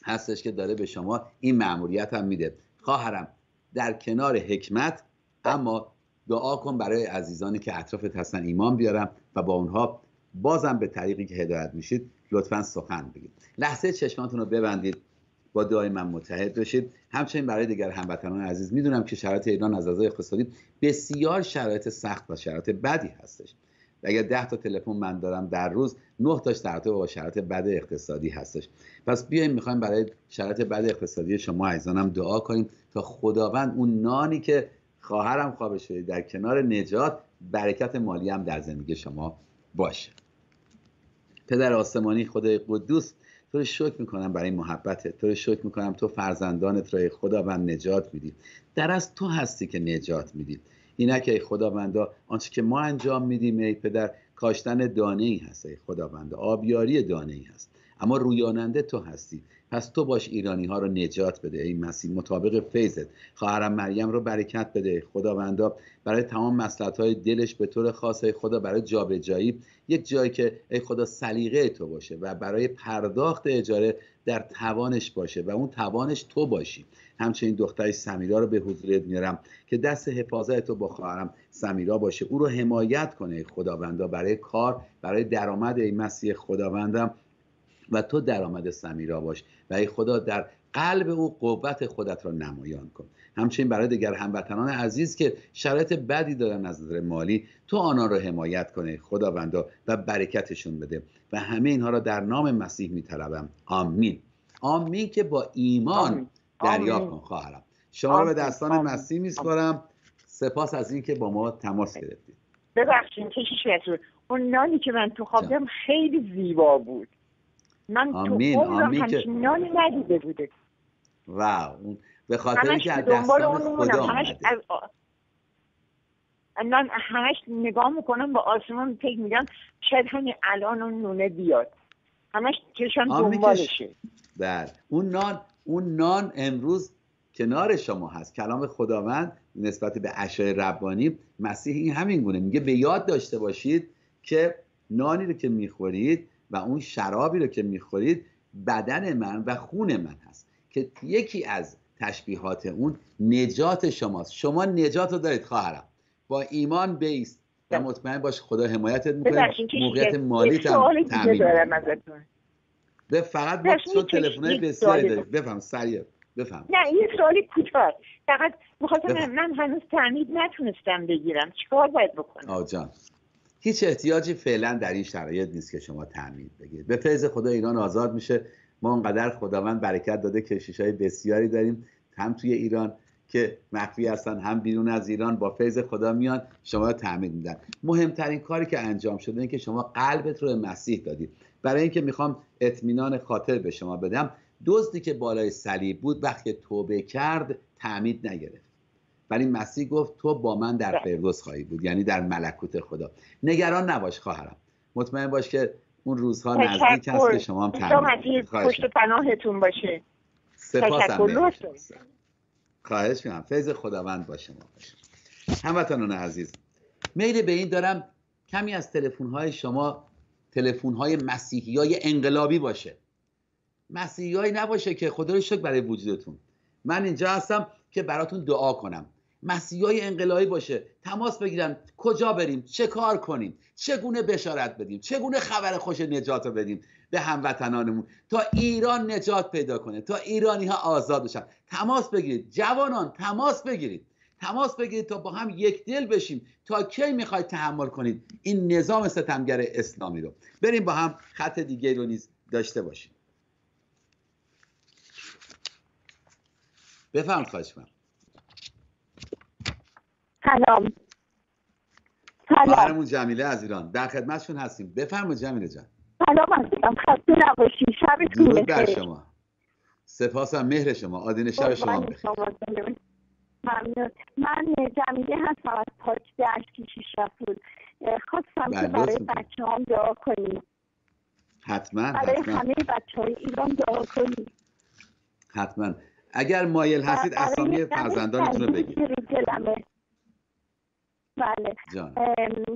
هستش که داره به شما این مأموریت هم میده. خواهرم در کنار حکمت اما دعا کن برای عزیزانی که اطرافت هستن ایمان بیارم و با اونها بازم به طریقی که هدایت میشید لطفا سخن بگید. لحظه چشماتون رو ببندید. با دعای من متحد بشید همچنین برای دیگر هموطنان عزیز می‌دونم که شرایط ایران از نظر اقتصادی بسیار شرایط سخت و شرایط بدی هستش. اگر ده تا تلفن من دارم در روز نه تاش در با شرایط بد اقتصادی هستش. پس بیایم می‌خوایم برای شرایط بد اقتصادی شما عزیزانم دعا کنیم تا خداوند اون نانی که خواهرم خوابش شده در کنار نجات برکت مالی هم در زندگی شما باشه. پدر آسمانی خدای قدوس تو رو شکر می‌کنم برای محبتت تو رو شکر می‌کنم. تو فرزندانت را خداوند نجات میدی. در از تو هستی که نجات میدی. اینه که ای خداوندا آنچه که ما انجام میدیم ای پدر کاشتن دانه ای هست ای خداوندا. آبیاری دانه ای هست. اما رویاننده تو هستی. پس تو باش ایرانی ها رو نجات بده ای مسیح مطابق فیضت. خواهرم مریم رو برکت بده. خداوندا برای تمام مسئلات های دلش به طور خاص خدا برای جابجایی یک جایی که ای خدا سلیقه تو باشه و برای پرداخت اجاره در توانش باشه و اون توانش تو باشی. همچنین دخترش سمیرا رو به حضورت میارم که دست حفاظت تو با خواهرم سمیرا باشه. او رو حمایت کنه خداوندا برای کار برای درآمد ای مسیح خداوندم و تو درآمد سمیرا باش و ای خدا در قلب او قوت خودت را نمایان کن همچنین برای دیگر هموطنان عزیز که شرایط بدی دارن از نظر مالی تو آنان را حمایت کنه خداوندا و برکتشون بده و همه اینها را در نام مسیح میطلبم آمین آمین که با ایمان. دریافت. کن خواهرم شما رو به. دستان آمین. مسیح میسپارم سپاس از اینکه با ما تماس گرفتید ببخشید کشیش رسول اون نانی که من تو خواب جان. دیدم خیلی زیبا بود من آمین، تو عمرم آمین که- همچین نانی ندیده بوده. واو اون به خاطر به از دستان خدا همش از من همش نگاه می‌کنم به آسمان فکر میگم شاید همین الان اون نونه بیاد. همش چشم که دنبالشه. بله. اون نان اون نان امروز کنار شما هست. کلام خداوند نسبت به اشیاء ربانی مسیح این همین گونه. میگه به یاد داشته باشید که نانی رو که می‌خورید و اون شرابی رو که می‌خورید بدن من و خون من هست. که یکی از تشبیهات اون نجات شماست. شما نجات رو دارید خواهرم. با ایمان بیست و مطمئن باش خدا حمایتت می‌کنه. موقعیت. مالی می‌کنه. ازتون. به فقط ما رسمی چون که تلفن های یک بسیاری داریم بفهم سریع. بفهم. نه یه سوالی کوتاه. فقط می‌خواستم. من هنوز تعمید نتونستم بگیرم. چیکار باید بکنم؟ آه جان. هیچ احتیاجی فعلا در این شرایط نیست که شما تعمید بگیرید. به فیض خدا ایران آزاد میشه. ما انقدر خداوند برکت داده کشیش های بسیاری داریم هم توی ایران که مخفی هستن هم بیرون از ایران با فیض خدا میان شما رو تعمید میدن. مهمترین کاری که انجام شده اینه که شما قلبت رو مسیح دادید. برای اینکه می‌خوام اطمینان خاطر به شما بدم دزدی که بالای صلیب بود وقتی توبه کرد تعمید نگرفت. ولی مسیح گفت تو با من در بله. فردوس خواهی بود یعنی در ملکوت خدا. نگران نباش خواهرم. مطمئن باش که اون روزها نزدیک هست که شما هم پشت. پناهتون باشه. سپاسم. خواهش می‌کنم. فیض خداوند با شما باشه. هموطنان عزیز میل به این دارم کمی از تلفن های شما تلفن های مسیحی های انقلابی باشه. مسیحی نباشه که خدا رو شکر برای وجودتون. من اینجا هستم که براتون دعا کنم. مسیحای انقلابی باشه تماس بگیرن کجا بریم چه کار کنیم چگونه بشارت بدیم چگونه خبر خوش نجات رو بدیم به هموطنانمون. تا ایران نجات پیدا کنه تا ایرانی ها آزاد بشن. تماس بگیرید جوانان تماس بگیرید. تماس بگیرید تا با هم یک دل بشیم. تا کی می‌خواید تحمل کنید؟ این نظام ستمگر اسلامی رو. بریم با هم خط دیگه رو نیز داشته باشیم. بفرمایید خواهش من سلام. سلام. جمیله از ایران. در خدمتشون هستیم. بفرمایید جمیله جان. سلام عزیزم خسته نباشی. شبتون بر شما. سپاسم. مهر شما. آدین شب شما. بخیر ممنون. من جمیله هستم. از پاک اشکی شیش رسول خواستم که بله، برای. بچه هم دعا کنیم. حتما برای حتما. همه بچه های ایران دعا کنیم. حتما. اگر مایل هستید اسامی فرزندانتون رو بگید. بله. جان.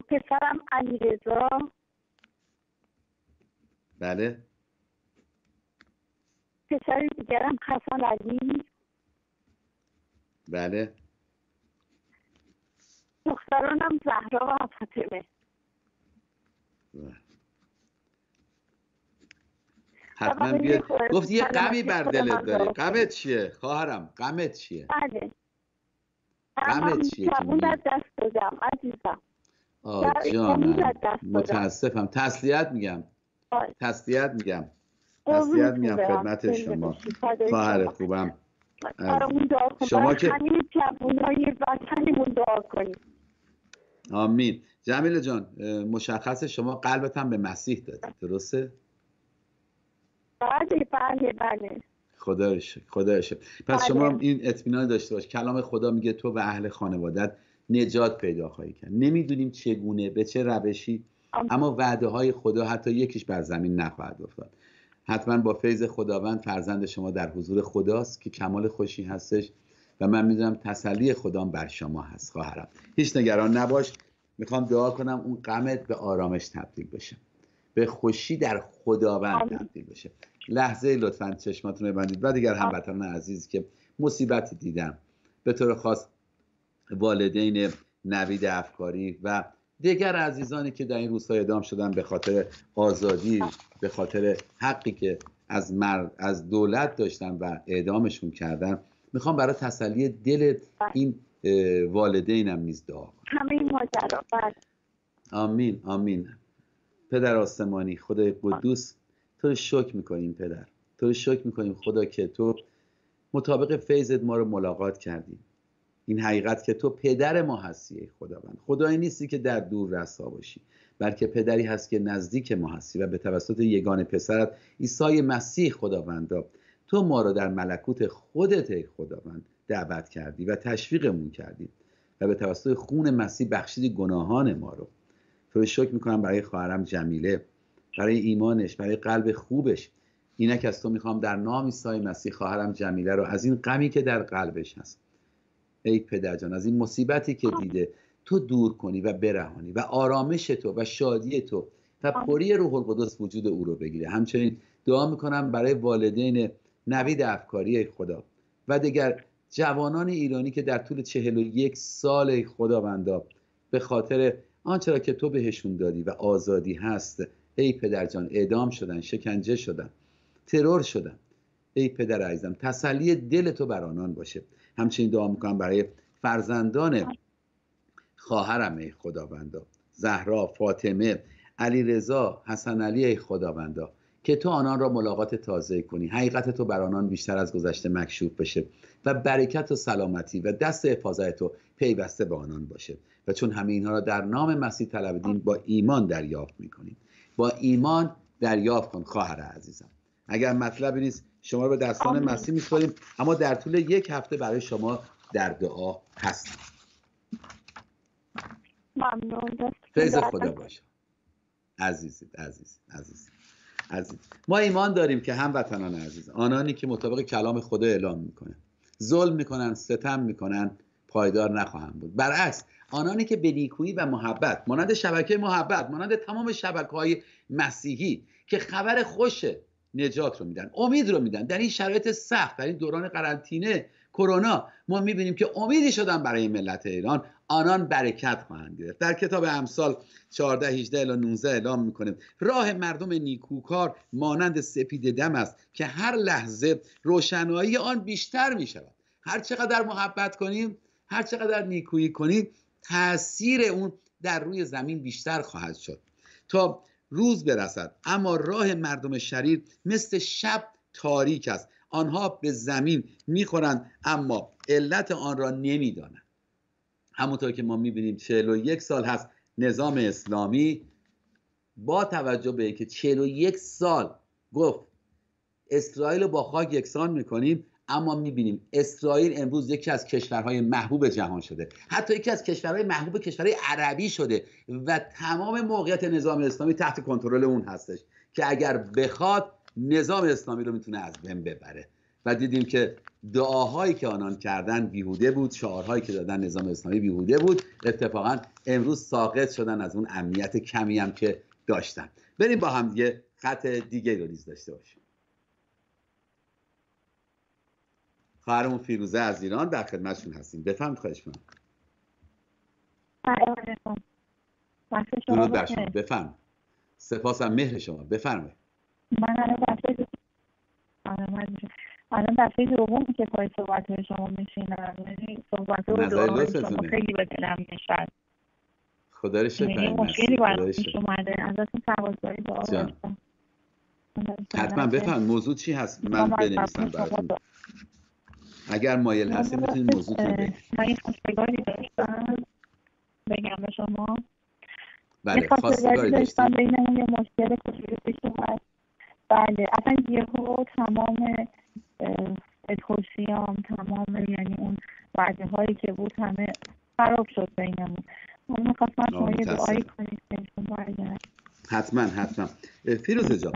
پسرم علی رضا بله. پسر دیگرم حسن علی. بله. دخترانم زهرا و فاطمه. بله. حتما برای بیاد. خود- گفت یه غمی بر دلت دعا غمت چیه؟ خواهرم غمت چیه؟ بله. غمت چیه که دست دادم عزیزم. جانم. متاسفم. تسلیت میگم. تسلیت میگم. تسلیت میگم. خدمت شما. خواهر شما. خوبم. شما که- دعا کنیم آمین. جمیل جان مشخص شما قلبت هم به مسیح دادی. درسته؟ بله بله بله. خدا شکر خدا شکر پس بله. شما هم این اطمینان داشته باش. کلام خدا میگه تو و اهل خانوادت نجات پیدا خواهی کرد. نمی‌دونیم چگونه به چه روشی. اما وعده های خدا حتی یکیش بر زمین نخواهد افتاد. حتما با فیض خداوند فرزند شما در حضور خداست که کمال خوشی هستش و من می‌دونم تسلی خدام بر شما هست خواهرم. هیچ نگران نباش. می‌خوام دعا کنم اون غمت به آرامش تبدیل بشه. به خوشی در خداوند. تبدیل بشه. لحظه لطفا چشماتون رو ببندید. و دیگر هموطنان عزیز که مصیبتی دیدم. به طور خاص والدین نوید افکاری و دیگر عزیزانی که در این روزهای اعدام شدن به خاطر آزادی به خاطر حقی که از مرد از دولت داشتن و اعدامشون کردن می‌خوام برای تسلی دل این والدینم نیز دعا کنم. همه این ماجرا. بله. آمین آمین. پدر آسمانی خدای قدوس تو رو شکر می‌کنیم پدر. تو رو شکر می‌کنیم خدا که تو مطابق فیضت ما رو ملاقات کردی. این حقیقت که تو پدر ما هستی خداوند. خدایی نیستی که در دور رسا باشی بلکه پدری هست که نزدیک ما هستی و به توسط یگان پسرت عیسی مسیح خداوندا تو ما رو در ملکوت خودت خداوند دعوت کردی و تشویقمون کردی و به توسط خون مسیح بخشیدی گناهان ما رو. تو رو شکر می‌کنم برای خواهرم جمیله. برای ایمانش برای قلب خوبش. اینک از تو می‌خوام در نام عیسی مسیح خواهرم جمیله رو از این غمی که در قلبش هست. ای پدر جان از این مصیبتی که دیده تو دور کنی و برهانی و آرامش تو و شادی تو و پری روح القدس وجود او رو بگیره. همچنین دعا می‌کنم برای والدین نوید افکاری خدا و دیگر جوانان ایرانی که در طول چهل و یک سال خداوندا به خاطر آنچه را که تو بهشون دادی و آزادی هست ای پدر جان اعدام شدن شکنجه شدن ترور شدن. ای پدر عزیزم تسلی دل تو بر آنان باشه. همچنین دعا می‌کنم برای فرزندان خواهرم ای خداوندا. زهرا فاطمه علی رضا حسن علی ای خداوندا. که تو آنان را ملاقات تازه کنی. حقیقت تو بر آنان بیشتر از گذشته مکشوف بشه و برکت و سلامتی و دست حفاظت تو پیوسته به آنان باشه. و چون همه اینها را در نام مسیح طلبیدیم با ایمان دریافت می‌کنیم. با ایمان دریافت کن خواهر عزیزم. اگر مطلبی نیست شما رو به دستان. مسیح میسپاریم. اما در طول یک هفته برای شما در دعا هستیم ممنون. فیض خدا باشه. عزیزید عزیز عزیز عزیز ما ایمان داریم که هموطنان عزیز آنانی که مطابق کلام خدا اعلام می‌کنن ظلم می‌کنن ستم می‌کنن پایدار نخواهند بود. برعکس آنانی که به نیکویی و محبت مانند شبکه محبت مانند تمام شبکه های مسیحی که خبر خوش نجات رو میدن امید رو میدن در این شرایط سخت در این دوران قرنطینه کرونا ما می‌بینیم که امیدی شدن برای ملت ایران آنان برکت خواهند گرفت. در کتاب امثال 14 18 الی 19 اعلام می‌کنه راه مردم نیکوکار مانند سپید دم است که هر لحظه روشنایی آن بیشتر می‌شود. هر چقدر محبت کنیم هر چقدر نیکویی کنیم تاثیر اون در روی زمین بیشتر خواهد شد. تا روز برسد اما راه مردم شریر مثل شب تاریک است. آنها به زمین می‌خورند اما علت آن را نمی‌دانند. همونطور که ما می‌بینیم 41 سال هست نظام اسلامی. با توجه به اینکه 41 سال گفت اسرائیل رو با خاک یکسان می‌کنیم اما می‌بینیم اسرائیل امروز یکی از کشورهای محبوب جهان شده. حتی یکی از کشورهای محبوب کشورهای عربی شده و تمام موقعیت نظام اسلامی تحت کنترل اون هستش که اگر بخواد نظام اسلامی رو می‌تونه از بین ببره. و دیدیم که دعاهایی که آنان کردن بیهوده بود شعارهایی که دادن نظام اسلامی بیهوده بود. اتفاقا امروز ساقط شدن از اون امنیت کمی هم که داشتن. بریم با هم یه خط دیگه رو نیز داشته باشیم. خواهرمون فیروزه از ایران در خدمتشون هستیم. بفهمید خواهش کنم درود بر شما. بفرم سپاس هم مهر شما. بفرمایید. من الان دفعه دوم که پای صحبت شما میشینم یعنی صحبت رو شما خیلی به دلم نشد خدا رو شکر. یعنی مشکلی باید پیش اومده. ازتون سوازداری دعا حتما. بفهم موضوع چی هست؟ من بنویسم براتون. اگر مایل هستی می‌تونید موضوع بگید. من یه خواستگاری داشتم. بگم به شما. بله خواستگاری داشتم بینمون یه مشکل کوچولو پیش اومد بله اصلا یهو تمام دلخوشیام تمام یعنی اون وعده هایی که بود همه خراب شد بینمون. من می‌خواستم شما یه دعایی کنید حتما حتما. فیروزه جان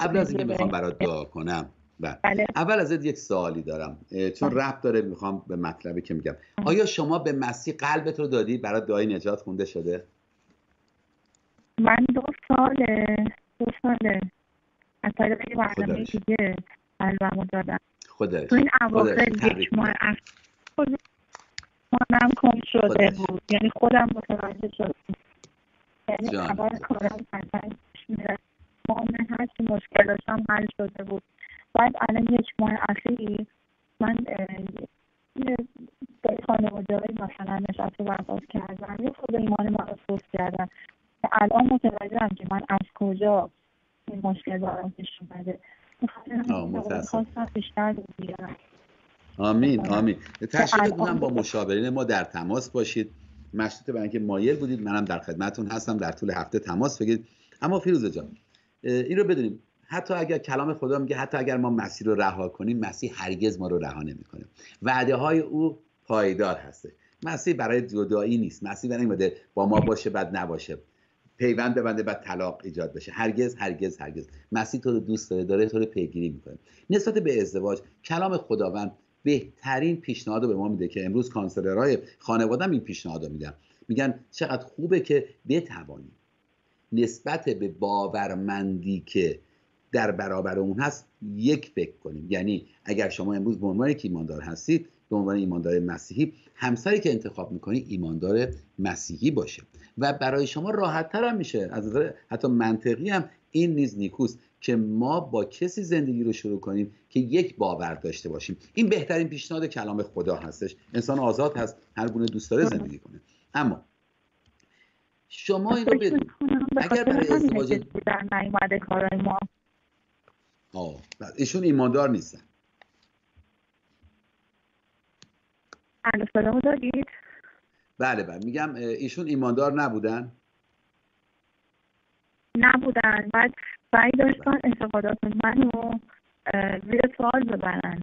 قبل از اینکه می‌خوام برات دعا کنم بله. بله. اول ازت یک سوالی دارم. چون بله. ربط داره می‌خوام به مطلبی که میگم. آیا شما به مسیح قلبت رو دادی برای دعای نجات خونده شده؟ من دو ساله دو ساله از طریق برنامه دیگه قلبمو دادم. خدا تو این اواخر یک ماه مانم کم شده بود. یعنی خودم متوجه شدم. یعنی اول کارم ما هر مشکل داشتم حل شده بود. بعد الان یک ماه اخیر من یه خانواده های مثلا نشست و کردم یه خود ایمان ما رو فوت کردن الان متوجهم که من از کجا این مشکل برام پیش اومده. آمین آمین. تشکیل بدونم با مشاورین ما در تماس باشید. مشروط به اینکه مایل بودید منم در خدمتون هستم. در طول هفته تماس بگیرید. اما فیروزه جان این رو بدونیم. حتی اگر کلام خدا میگه حتی اگر ما مسیر رو رها کنیم مسیح هرگز ما رو رها نمی‌کنه. وعده های او پایدار هسته. مسیح برای جدایی نیست. مسیح برای این با ما باشه بعد نباشه. پیوند ببنده بعد طلاق ایجاد بشه. هرگز هرگز هرگز. مسیح تو رو دوست داره داره تو رو پیگیری می‌کنه. نسبت به ازدواج کلام خداوند بهترین پیشنهاد رو به ما میده که امروز کانسلرهای خانوادم این پیشنهاد میدن. میگن چقدر خوبه که بتوانیم نسبت به باورمندی که در برابر اون هست یک فکر کنیم. یعنی اگر شما امروز به عنوان که ایماندار هستید به عنوان ایماندار مسیحی همسری که انتخاب می‌کنی ایماندار مسیحی باشه. و برای شما راحت تر هم میشه. از نظر حتی منطقی هم این نیز نیکوست که ما با کسی زندگی رو شروع کنیم که یک باور داشته باشیم. این بهترین پیشنهاد کلام خدا هستش. انسان آزاد هست هر گونه دوست داره زندگی کنه. اما شما این رو بدون اگر برای ازدواج آه. ایشون ایماندار نیستن. الو دارید؟ بله بله. میگم ایشون ایماندار نبودن؟ نبودن. بعد سعی داشتن انتقادات منو زیر سوال ببرن.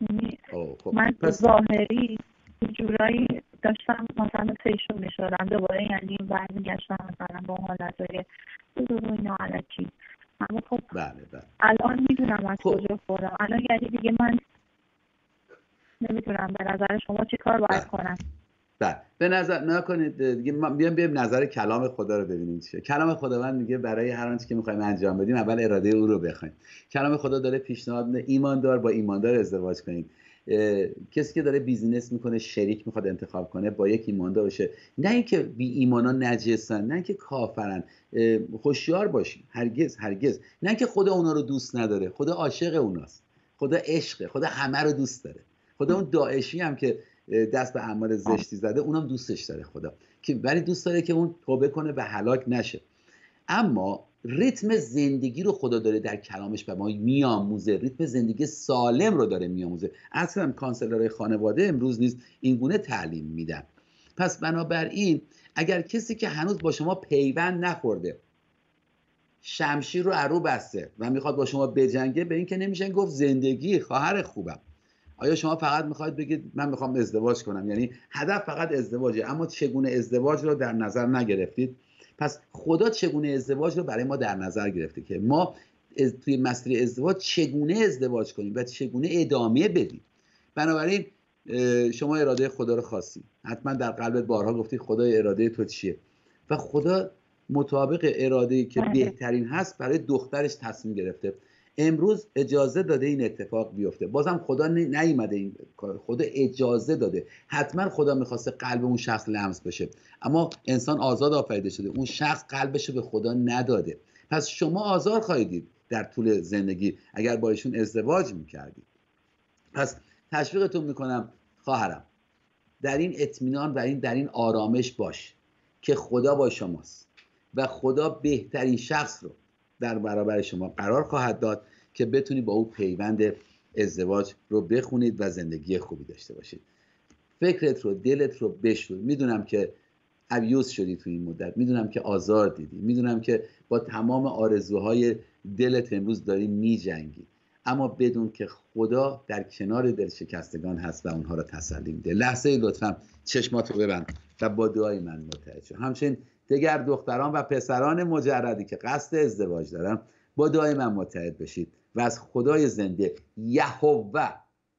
یعنی خب. من ظاهری جورایی داشتم مثلا پیشون می‌شدم. دوباره یعنی برمیگشتم مثلا با حالت های دو اینا علکی. اما خب بله بله. الان می‌دونم از خب. کجا خورم الان یعنی دیگه من نمی‌دونم به نظر شما چی کار باید بله. کنم. بله. به نظر نکنید دیگه بیام بیام نظر کلام خدا رو ببینیم چیه. کلام خداوند میگه برای هر آنچه که می‌خوایم انجام بدیم اول اراده او رو بخوایم. کلام خدا داره پیشنهاد ایماندار با ایماندار ازدواج کنید کسی که داره بیزینس می‌کنه شریک می‌خواد انتخاب کنه با یک ایماندار باشه. نه اینکه بی ایمانا نجسن نه اینکه کافرن. خوشیار باشین هرگز هرگز. نه اینکه خدا اونا رو دوست نداره. خدا عاشق اوناست. خدا عشقه. خدا همه رو دوست داره. خدا اون داعشی هم که دست به اعمال زشتی زده اونم دوستش داره خدا. که ولی دوست داره که اون توبه کنه و هلاک نشه. اما ریتم زندگی رو خدا داره در کلامش به ما میآموزه. ریتم زندگی سالم رو داره میآموزه. اصلا کانسلرهای خانواده امروز نیست اینگونه تعلیم میدن. پس بنابراین اگر کسی که هنوز با شما پیوند نخورده شمشیر رو عرو بسته و می‌خواد با شما بجنگه به این که نمیشه گفت زندگی خواهر خوبم. آیا شما فقط می‌خواید بگید من می‌خوام ازدواج کنم؟ یعنی هدف فقط ازدواجه. اما چگونه ازدواج رو در نظر نگرفتید؟ پس خدا چگونه ازدواج رو برای ما در نظر گرفته که ما توی مسیر ازدواج چگونه ازدواج کنیم و چگونه ادامه بدیم؟ بنابراین شما اراده خدا رو خواستی حتما در قلبت بارها گفتی خدا اراده تو چیه؟ و خدا مطابق اراده که بله. بهترین هست برای دخترش تصمیم گرفته. امروز اجازه داده این اتفاق بیفته. بازم خدا نیومده این کار. خدا اجازه داده. حتما خدا می‌خواسته قلب اون شخص لمس بشه. اما انسان آزاد آفریده شده. اون شخص قلبش به خدا نداده. پس شما آزار خواهید در طول زندگی. اگر با ایشون ازدواج می‌کردید. پس تشویقتون می‌کنم خواهرم در این اطمینان و این در این آرامش باش که خدا با شماست. و خدا بهترین شخص رو در برابر شما قرار خواهد داد. که بتونید با او پیوند ازدواج رو بخونید و زندگی خوبی داشته باشید. فکرت رو دلت رو بشور. می‌دونم که ابیوز شدی تو این مدت. می‌دونم که آزار دیدی. می‌دونم که با تمام آرزوهای دلت امروز داری میجنگی. اما بدون که خدا در کنار دل شکستگان هست و اونها رو تسلی میده لحظه لطفا چشمات رو ببند و با دعای من متحد شو. همچنین دگر دختران و پسران مجردی که قصد ازدواج دارن با دعای من متحد بشید. و از خدای زنده یهوه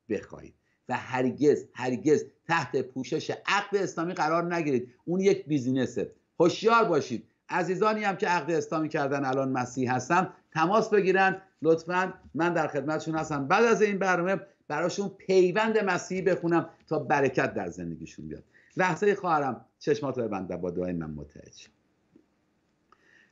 بخواهید. و هرگز هرگز تحت پوشش عقد اسلامی قرار نگیرید. اون یک بیزینسه. هوشیار باشید. عزیزانی هم که عقد اسلامی کردن الان مسیح هستن تماس بگیرن. لطفا من در خدمتشون هستم. بعد از این برنامه براشون پیوند مسیحی بخونم تا برکت در زندگیشون بیاد. لحظه خواهرم چشمات رو بنده با دعای من متحد شد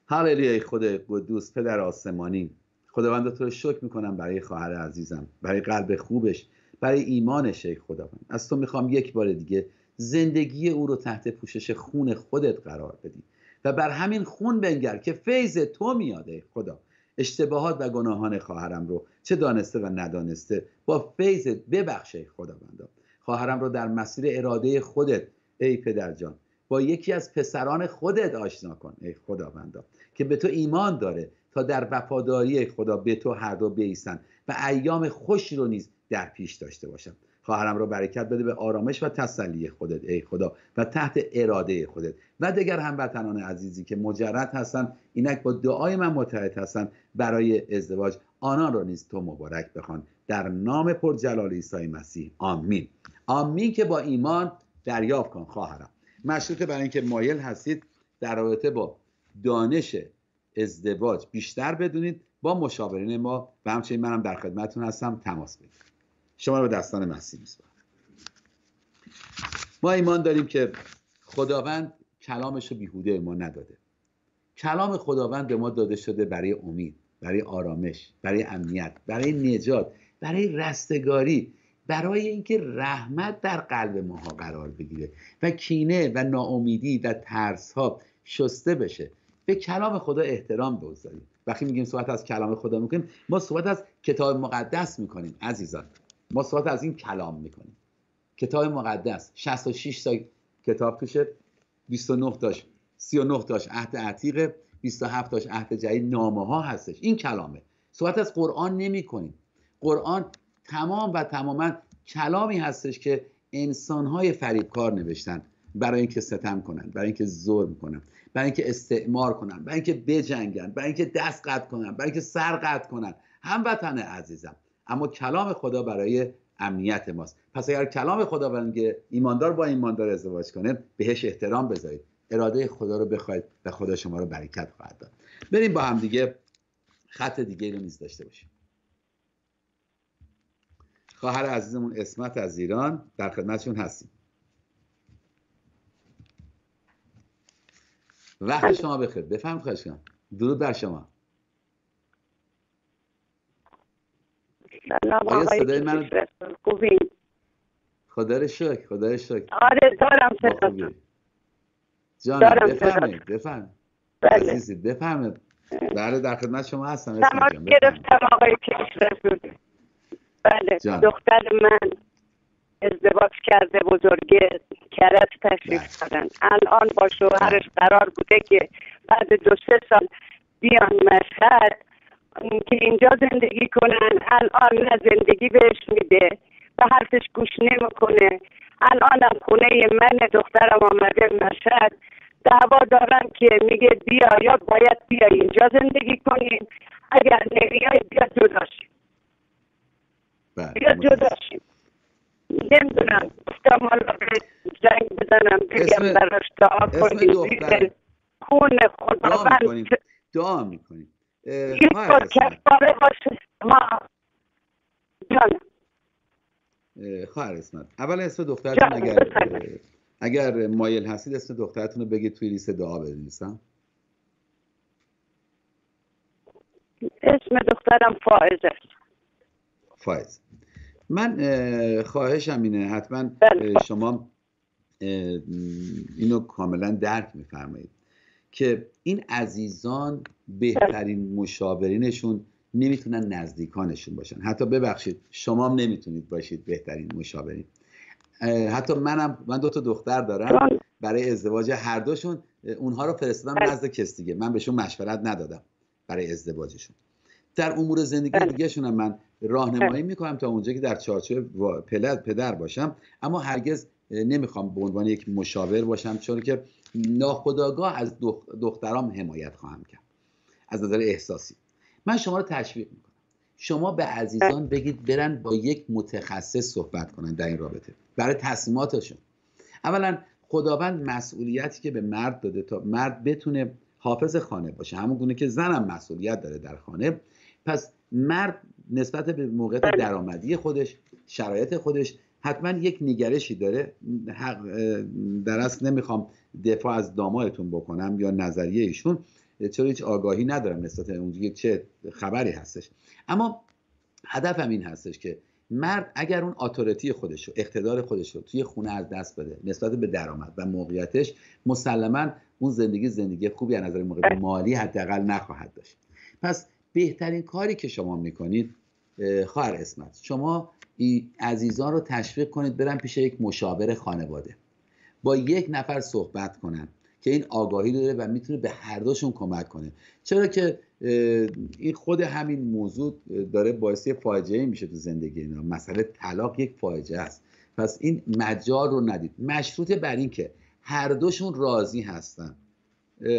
هللویا خود قدوس پدر آسمانی. خداوند تو رو شکر می‌کنم برای خواهر عزیزم برای قلب خوبش برای ایمانش ای خداوند. از تو می‌خوام یک بار دیگه زندگی او رو تحت پوشش خون خودت قرار بدی و بر همین خون بنگر که فیض تو میاده خدا. اشتباهات و گناهان خواهرم رو چه دانسته و ندانسته با فیضت ببخشه خداوندا. خواهرم رو در مسیر اراده خودت ای پدر جان با یکی از پسران خودت آشنا کن ای خداوندا که به تو ایمان داره تا در وفاداری خدا به تو هر دو بیستن و ایام خوشی رو نیز در پیش داشته باشم. خواهرم رو برکت بده به آرامش و تسلی خودت ای خدا و تحت اراده خودت. و دیگر هموطنان عزیزی که مجرد هستن اینک با دعای من متحد هستن برای ازدواج آنان را نیز تو مبارک بخوان. در نام پر جلال عیسی مسیح. آمین. آمین که با ایمان دریافت کن خواهرم. مشروط برای اینکه مایل هستید در رابطه با دانش ازدواج. بیشتر بدونید با مشاورین ما و همچنین منم در خدمتتون هستم. تماس بگیرید. شما رو به دستان مسیح میسپارم. ما ایمان داریم که خداوند کلامش رو بیهوده ما نداده. کلام خداوند به ما داده شده برای امید برای آرامش برای امنیت برای نجات برای رستگاری برای اینکه رحمت در قلب ماها قرار بگیره و کینه و ناامیدی و ترس ها شسته بشه. به کلام خدا احترام بگذاریم. وقتی میگیم صحبت از کلام خدا می‌کنیم ما صحبت از کتاب مقدس می‌کنیم عزیزان. ما صحبت از این کلام می‌کنیم. کتاب مقدس 66 تا کتاب توشه 29 تاش 39 تاش عهد عتیق 27 تاش عهد جدید نامه ها هستش. این کلامه. صحبت از قرآن نمی کنیم قرآن تمام و تماما کلامی هستش که انسانهای فریبکار نوشتن برای اینکه ستم کنن برای اینکه ظلم کنن. برای اینکه استعمار کنن برای اینکه بجنگن برای اینکه دست قطع کنن برای اینکه سر قطع کنن. هموطن عزیزم. اما کلام خدا برای امنیت ماست. پس اگر کلام خدا برای ایماندار با ایماندار ازدواج کنه بهش احترام بذارید. اراده خدا رو بخواید و خدا شما رو برکت خواهد داد. بریم با هم دیگه. خط دیگه رو نیز داشته باشیم. خواهر عزیزمون اسمت از ایران در خدمتشون هستیم. وقت شما بخیر. بفهم خواهش کنم. درود بر شما. سلام آقای صدای من خوبی؟ خدا رو شکر خدا رو شکر. آره دارم خوبی. جانم دارم بفرمایید بفرمایید. بله. عزیزی بفرمایید. بله در خدمت شما هستم. تماس جان. گرفتم آقای کشورتون بله جان. دختر من. ازدواج کرده بزرگه کرج تشریف بله. دادن. الان با شوهرش قرار بوده که بعد دو سه سال بیان مشهد که اینجا زندگی کنن. الان نه زندگی بهش میده و حرفش گوش نمی‌کنه. الانم خونه من دخترم آمده مشهد. دعوا دارن که میگه بیا یا باید بیا اینجا زندگی کنیم. اگر نمیای بیا جدا شیم. بله، بیا متشکرم. نمی‌دونم گفتم حالا زنگ بزنم بگم براش دعا. زیر خون خداوند. دعا می‌کنیم. یک بار. کفاره باشه ما جانم. اه، خواهر اسمت. اول اسم دخترتون اگر اگر مایل هستید اسم دخترتون رو بگید توی لیست دعا بنویسم. اسم دخترم فائزه است. فایز من اه، خواهشم اینه حتما بله. شما اینو کاملا درک میفرمایید که این عزیزان بهترین مشاورینشون نمی‌تونن نزدیکانشون باشن. حتی ببخشید شما هم نمی‌تونید باشید بهترین مشاورین. حتی منم من دو تا دختر دارم چون برای ازدواج هر دوشون اونها رو فرستادم بله. نزد کس دیگه. من بهشون مشورت ندادم برای ازدواجشون. در امور زندگی بله. دیگهشون هم من راهنمایی می‌کنم تا اونجا که در چارچوب پدر باشم. اما هرگز نمی‌خوام به عنوان یک مشاور باشم چون که ناخداگاه از دخ- دخترام حمایت خواهم کرد از نظر احساسی. من شما رو تشویق می‌کنم. شما به عزیزان بگید برن با یک متخصص صحبت کنن در این رابطه برای تصمیماتشون. اولا خداوند مسئولیتی که به مرد داده تا مرد بتونه حافظ خانه باشه. همون گونه که زنم مسئولیت داره در خانه. پس مرد نسبت به موقعیت بله. درآمدی خودش شرایط خودش حتما یک نگرشی داره. حق در اصل نمی‌خوام دفاع از دامادتون بکنم یا نظریه ایشون چون هیچ آگاهی ندارم نسبت اون چه خبری هستش. اما هدفم این هستش که مرد اگر اون اتوریتی خودش رو اقتدار خودش رو توی خونه از دست بده نسبت به درآمد و موقعیتش مسلما اون زندگی زندگی خوبی از نظر موقعیت مالی حداقل نخواهد داشت. پس بهترین کاری که شما می‌کنید اه، خواهر اسمت شما این عزیزان رو تشویق کنید برن پیش یک مشاور خانواده. با یک نفر صحبت کنن که این آگاهی داره و می‌تونه به هر دوشون کمک کنه. چرا که این خود همین موضوع داره باعث فاجعه میشه تو زندگی اینا. مسئله طلاق یک فاجعه است. پس این مجال رو ندید. مشروط بر این که هر دوشون راضی هستن.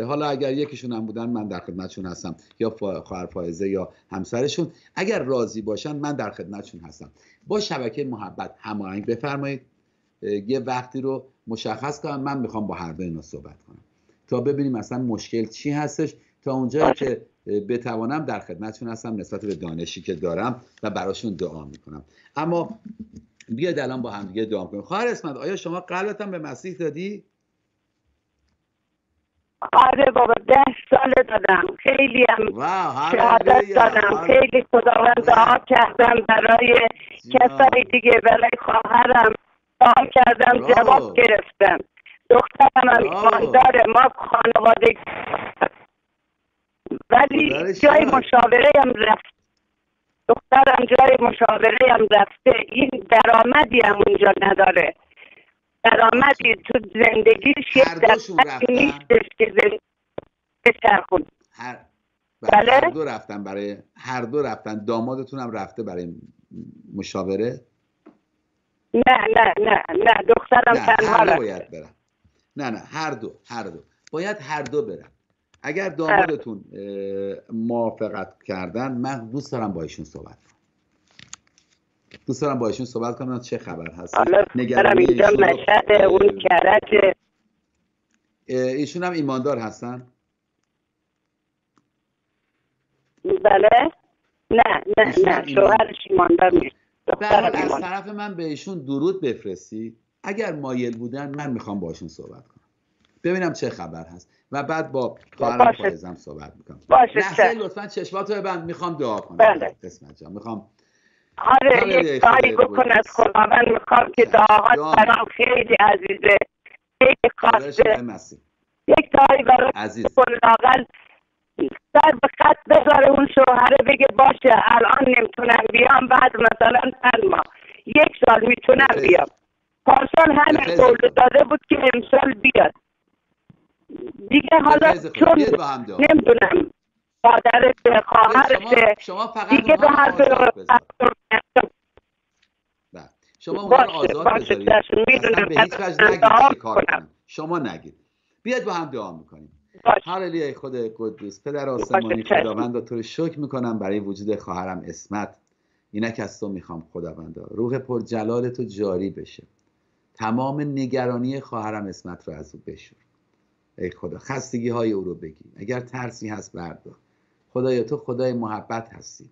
حالا اگر یکیشون هم بودن من در خدمتشون هستم. یا خواهر فائزه یا همسرشون. اگر راضی باشن من در خدمتشون هستم. با شبکه محبت هماهنگ بفرمایید. یه وقتی رو مشخص کنم من می‌خوام با هر دو اینا صحبت کنم. تا ببینیم اصلا مشکل چی هستش. تا اونجایی که بتوانم در خدمتشون هستم نسبت به دانشی که دارم و براشون دعا می‌کنم. اما بیاید الان با هم دیگه دعا کنیم. خواهر اسمت آیا شما قلبتم به مسیح دادی؟ آره بابا ده سال دادم. خیلی هم واو شهادت. دادم. خیلی خداوند دعا کردم برای کسایی دیگه. برای خواهرم دعا کردم. جواب گرفتم. دخترم هم. ایمانداره ما خانواده ولی جای. مشاوره هم رفت. دخترم جای مشاوره هم رفته. این درآمدی هم اونجا نداره. درآمدی تو زندگیش یک رفتن؟ نیستش که زندگی هر بله. هر دو رفتن برای هر دو رفتن. دامادتون هم رفته برای مشاوره؟ نه نه نه نه. دخترم نه تنها هر باید برن نه نه. هر دو هر دو. باید هر دو برن اگر دامادتون موافقت کردن من دوست دارم با ایشون صحبت کنم. دوست دارم با ایشون صحبت کنم چه خبر هست؟ دخترم اینجا ایشون مشهد اون کرج ایشون هم ایماندار هستن؟ بله؟ نه نه ایشون نه شوهرش ایماندار نیست از طرف من بهشون درود بفرستی اگر مایل بودن من می‌خوام باشون صحبت کنم. ببینم چه خبر هست. و بعد با خواهرم فایزم صحبت می‌کنم. باشه لطفا چشماتو ببند. می‌خوام دعا کنم. بله. قسمت جان می‌خوام آره یک کاری بکن از خدا من می‌خوام که دعاهات برام خیلی عزیزه. خیلی خواسته. یک کاری برام عزیز. لاغل سر به خط بذاره اون شوهره بگه باشه الان نمی‌تونم بیام بعد مثلا چند ماه. یک سال می‌تونم بیام. پارسال همین قول داده بود که امسال بیاد. دیگه حالا چون نمی‌دونم. مادرش خواهرش شما فقط دیگه به حرف شما اونها آزاد بذارید اصلا به هیچ وجه نگید کار کنید شما نگید. بیاید با هم دعا می‌کنیم. هر خود قدوس پدر آسمانی خداوند تو رو شکر می‌کنم برای وجود خواهرم اسمت. اینک از تو می‌خوام خداوندا روح پر جلال تو جاری بشه. تمام نگرانی خواهرم اسمت رو از او بشور. ای خدا خستگی های او رو بگی اگر ترسی هست بردار. خدایا تو خدای محبت هستی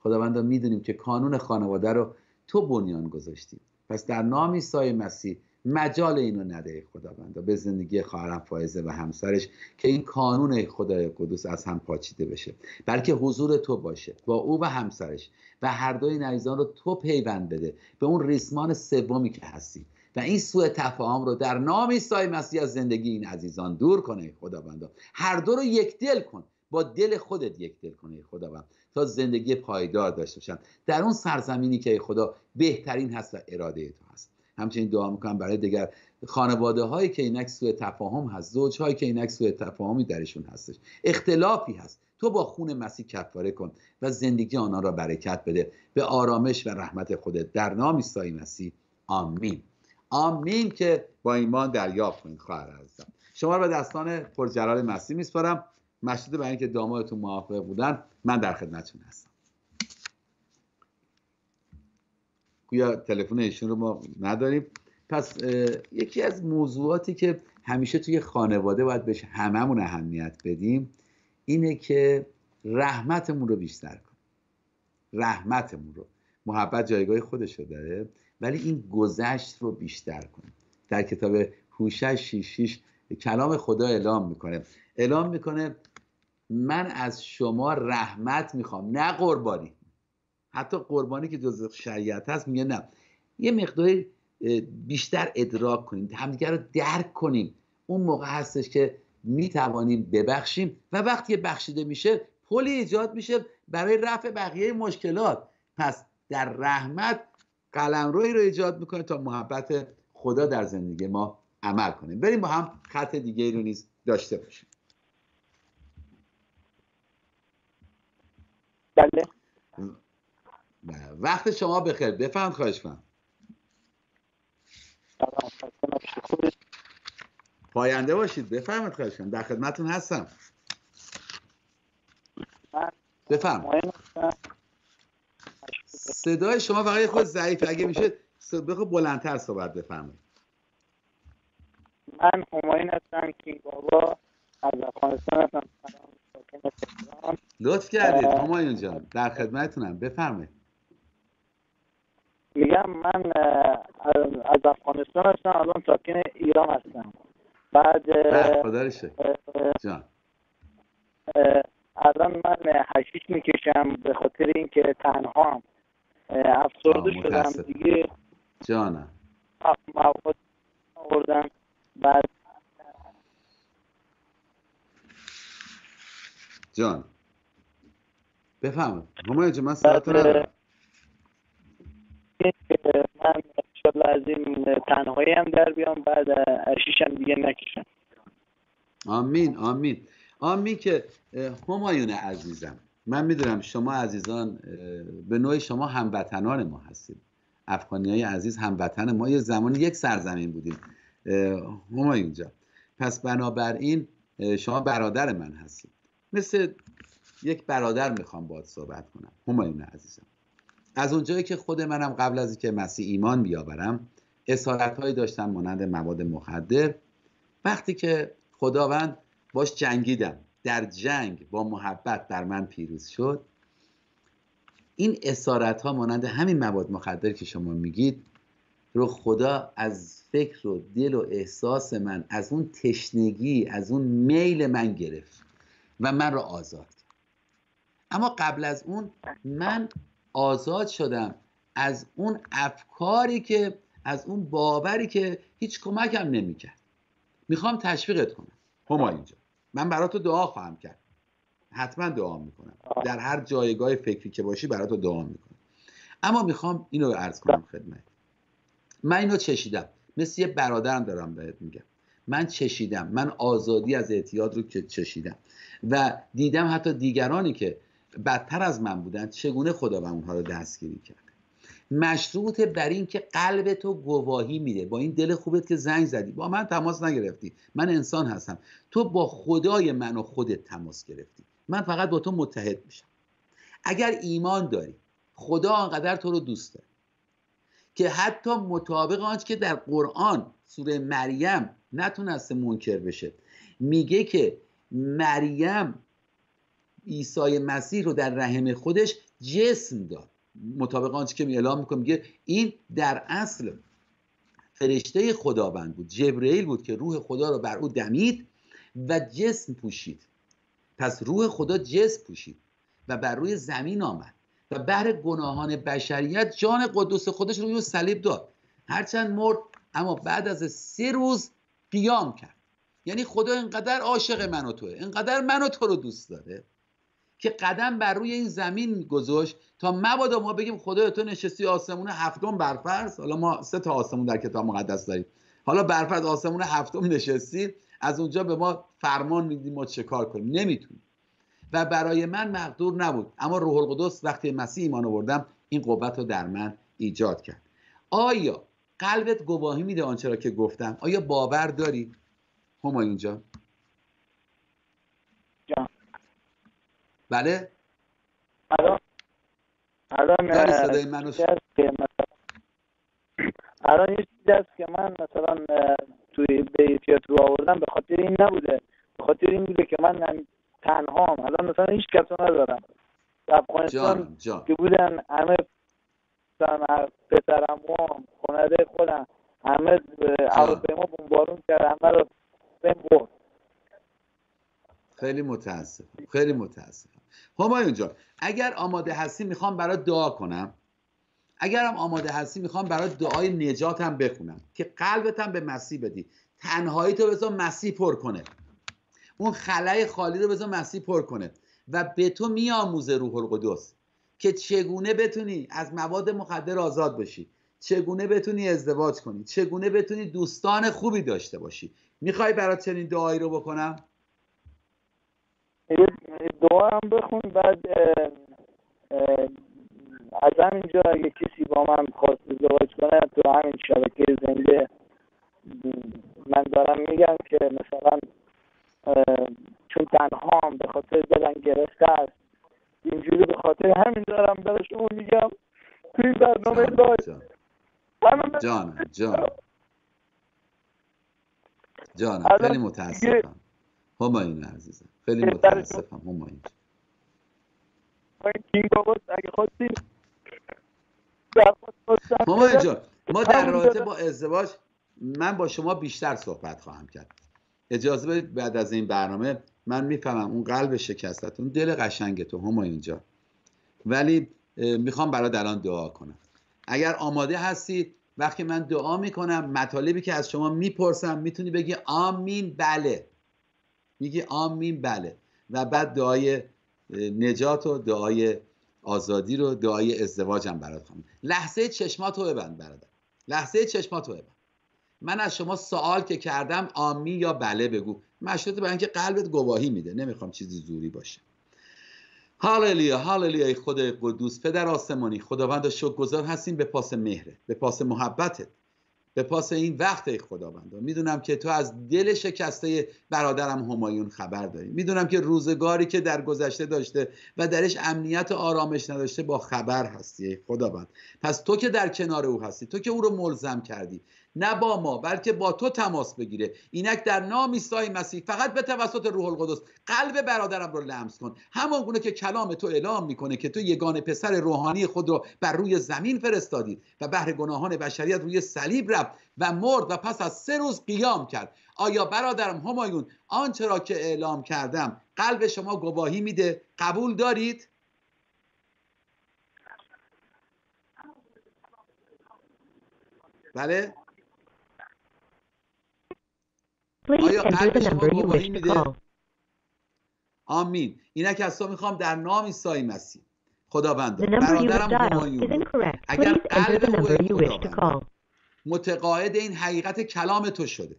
خداوندا می‌دونیم که کانون خانواده رو تو بنیان گذاشتی پس در نام عیسی مسیح مجال اینو نده خداوندا. به زندگی خواهرم فائزه و همسرش که این کانون خدای قدوس از هم پاچیده بشه. بلکه حضور تو باشه. با او و همسرش و هر دوی این رو تو پیوند بده. به اون ریسمان سومی که هستی. و این سوء تفاهم رو در نام عیسی مسیح از زندگی این عزیزان دور کنه خداوندا. هر دو رو یک دل کن. با دل خودت یک دل کنه خداوند. تا زندگی پایدار داشته باشن در اون سرزمینی که خدا بهترین هست و اراده تو هست. همچنین دعا می‌کنم برای دیگر خانواده هایی که اینک سوء تفاهم هست زوج هایی که اینک سوء تفاهمی درشون هستش. اختلافی هست. تو با خون مسیح کفاره کن و زندگی آنها را برکت بده. به آرامش و رحمت خودت. در نام عیسی مسیح. آمین. آمین که با ایمان دریافت کنید خواهر عزیزم. شما رو به دستان پرجلال مسیح میسپارم. مشهود برای اینکه دامادتون موافق بودن من در خدمتتون هستم. گویا تلفن ایشون رو ما نداریم. پس یکی از موضوعاتی که همیشه توی خانواده باید بهش هممون اهمیت بدیم اینه که رحمتمون رو بیشتر کنیم رحمتمون رو. محبت جایگاه خودش رو داره ولی این گذشت رو بیشتر کنیم در کتاب هوشش شیشیش کلام خدا اعلام می‌کنه. اعلام می‌کنه من از شما رحمت می‌خوام. نه قربانی. حتی قربانی که جز شریعت هست میگه نه. یه مقدار بیشتر ادراک کنیم همدیگر رو درک کنیم. اون موقع هستش که می‌توانیم ببخشیم و وقتی بخشیده میشه پلی ایجاد میشه برای رفع بقیه مشکلات. پس در رحمت قلمروی رو ایجاد می‌کنه تا محبت خدا در زندگی ما عمل کنیم بریم با هم خط دیگه رو نیز داشته باشیم. بله. وقت شما بخیر. بفهم خواهش کنم پاینده باشید. بفرمایید خواهش کنم در خدمتتون هستم. بفهم صدای شما فقط خود ضعیف اگه میشه صدای بلندتر صحبت بفرمایید. من هماین هستم که بابا از افغانستان هستم. لطف کردید همایون جان در خدمتتونم بفرمایید. میگم من از افغانستان هستم الان ساکن ایران هستم. بعد خدا جان. الان من هشیش می‌کشم به خاطر اینکه تنها هم افسرده شدم دیگه. جانم. مواد آوردم. بعد جان. بفهم همه جان من ساعت ندارم. من انشالله از این تنهایی هم در بیام بعد اشیشم دیگه نکشم. آمین آمین. آمین که همایون عزیزم. من می‌دونم شما عزیزان به نوع شما هموطنان ما هستید. افغانی های عزیز هموطن ما. یه زمان یک سرزمین بودیم. همایون جان. پس بنابراین شما برادر من هستید. مثل یک برادر می‌خوام باید صحبت کنم. همایون عزیزم. از اونجایی که خود منم قبل از اینکه مسیح ایمان بیاورم اسارت هایی داشتم مانند مواد مخدر. وقتی که خداوند باش جنگیدم در جنگ با محبت در من پیروز شد این اسارت ها مانند همین مواد مخدر که شما میگید رو خدا از فکر و دل و احساس من از اون تشنگی از اون میل من گرفت. و من رو آزاد. اما قبل از اون من آزاد شدم از اون افکاری که از اون باوری که هیچ کمکم نمی‌کرد. می‌خوام تشویقت کنم. هما اینجا. من برات دعا خواهم کرد. حتما دعا می‌کنم. در هر جایگاه فکری که باشی برات دعا می‌کنم. اما می‌خوام اینو عرض کنم خدمت. من اینو چشیدم. مثل یه برادرم دارم بهت میگم. من چشیدم. من آزادی از اعتیاد رو که چشیدم. و دیدم حتی دیگرانی که بدتر از من بودن چگونه خدا و اونها رو دستگیری کرد مشروط بر این که قلب تو گواهی میده. با این دل خوبت که زنگ زدی. با من تماس نگرفتی. من انسان هستم. تو با خدای من و خودت تماس گرفتی. من فقط با تو متحد میشم. اگر ایمان داری خدا آنقدر تو رو دوست داره که حتی مطابق آنچه که در قرآن سوره مریم نتونسته منکر بشه. میگه که مریم عیسی مسیح رو در رحم خودش جسم داد. مطابق آنچه که می اعلام می‌کنه میگه این در اصل فرشته خداوند بود. جبرئیل بود که روح خدا رو بر او دمید و جسم پوشید. پس روح خدا جسم پوشید و بر روی زمین آمد و بهر گناهان بشریت جان قدوس خودش روی صلیب داد. هرچند مرد اما بعد از سه روز قیام کرد. یعنی خدا اینقدر عاشق من و توه اینقدر من و تو رو دوست داره که قدم بر روی این زمین گذاشت تا مبادا ما بگیم خدا تو نشستی آسمون هفتم برفرض. حالا ما سه تا آسمون در کتاب مقدس داریم. حالا برفرض آسمون هفتم نشستی از اونجا به ما فرمان میدیم ما چه کار کنیم. نمی‌تونیم. و برای من مقدور نبود. اما روح القدس وقتی مسیح ایمان آوردم این قوت رو در من ایجاد کرد. آیا قلبت گواهی میده آنچه را که گفتم. آیا باور داری؟ هما اینجا. بله؟ الان؟ الان صدای منو الان یه چیزی هست که من مثلا توی به ایتیات رو آوردم به خاطر این نبوده. به خاطر این بوده که من تنهام. الان مثلا هیچ کس ندارم. افغانستان که بودن همه پسرم هم خونده خودم همه هواپیما بمبارون کرد همه رو برد. خیلی متاسفم خیلی متاسفم. همایون جان اگر آماده هستی می‌خوام برای دعا کنم. اگرم آماده هستی می‌خوام برای دعای نجاتم بخونم که قلبتم به مسیح بدی. تنهایی تو بذار مسیح پر کنه. اون خلای خالی رو بذار مسیح پر کنه. و به تو میآموزه روح القدس. که چگونه بتونی از مواد مخدر آزاد بشی؟ چگونه بتونی ازدواج کنی؟ چگونه بتونی دوستان خوبی داشته باشی؟ می‌خوای برات چنین دعایی رو بکنم؟ دعا هم بخون بعد از همینجا اگه کسی با من خواست ازدواج کنه تو همین شبکه زنده من دارم میگم که مثلا چون تنها به خاطر دلم گرفته است. اینجوری به خاطر همین دارم برای شما میگم. توی برنامه داشت جان. جان جان. خیلی متاسفم. هماین عزیزم. خیلی متاسفم هماین. اگه خواستی هماین جان. ما در رابطه با ازدواج من با شما بیشتر صحبت خواهم کرد. اجازه بدید بعد از این برنامه من می‌فهمم اون قلب شکستتون دل قشنگ تو هم اینجا. ولی می‌خوام برات الان دعا کنم. اگر آماده هستید وقتی من دعا می‌کنم مطالبی که از شما می‌پرسم می‌تونی بگی آمین بله. میگی آمین بله. و بعد دعای نجات و دعای آزادی رو دعای ازدواجم برات خواهم. لحظه چشماتو ببند برادر. لحظه چشماتو ببند. من از شما سوال که کردم آمی یا بله بگو. مشروط به اینکه قلبت گواهی میده. نمی‌خوام چیزی زوری باشه. هاللویا هاللویا ای خود قدوس پدر آسمانی خداوند گذار هستیم. به پاس مهره به پاس محبتت به پاس این وقت ای خداوند. می‌دونم که تو از دل شکسته برادرم همایون خبر داری. می‌دونم که روزگاری که در گذشته داشته و درش امنیت و آرامش نداشته با خبر هستی ای خداوند. پس تو که در کنار او هستی. تو که او رو ملزم کردی. نه با ما بلکه با تو تماس بگیره. اینک در نام عیسی مسیح فقط به توسط روح القدس قلب برادرم رو لمس کن. همان گونه که کلام تو اعلام می‌کنه که تو یگان پسر روحانی خود رو بر روی زمین فرستادی و بهر گناهان بشریت روی صلیب رفت و مرد و پس از سه روز قیام کرد. آیا برادرم همایون آنچه را که اعلام کردم قلب شما گواهی میده؟ قبول دارید؟ بله؟ آیا قلب شما گواهی میده آمین. اینک از تو می‌خوام در نام عیسی مسیح. خداوند برادرم همایون اگر قلب خدا متقاعد این حقیقت کلام تو شده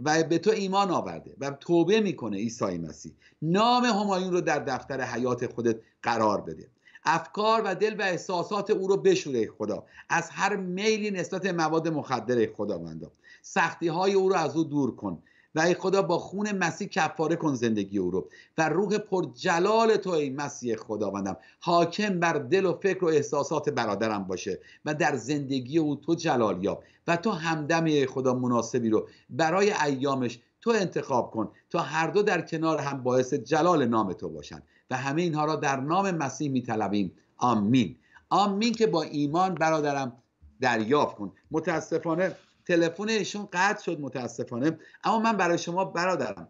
و به تو ایمان آورده و توبه می‌کنه عیسی مسیح. نام همایون رو در دفتر حیات خودت قرار بده. افکار و دل و احساسات او رو بشوره خدا. از هر میلی نسبت مواد مخدر خداوندا. سختی های او رو از او دور کن. و ای خدا با خون مسیح کفاره کن زندگی او رو و روح پر جلال تو ای مسیح خداوندم. حاکم بر دل و فکر و احساسات برادرم باشه و در زندگی او تو جلال یاب و تو همدم خدا مناسبی رو برای ایامش تو انتخاب کن تا هر دو در کنار هم باعث جلال نام تو باشن و همه اینها را در نام مسیح میطلبیم. آمین. آمین که با ایمان برادرم دریافت کن. متاسفانه تلفن ایشون قطع شد متاسفانه. اما من برای شما برادرم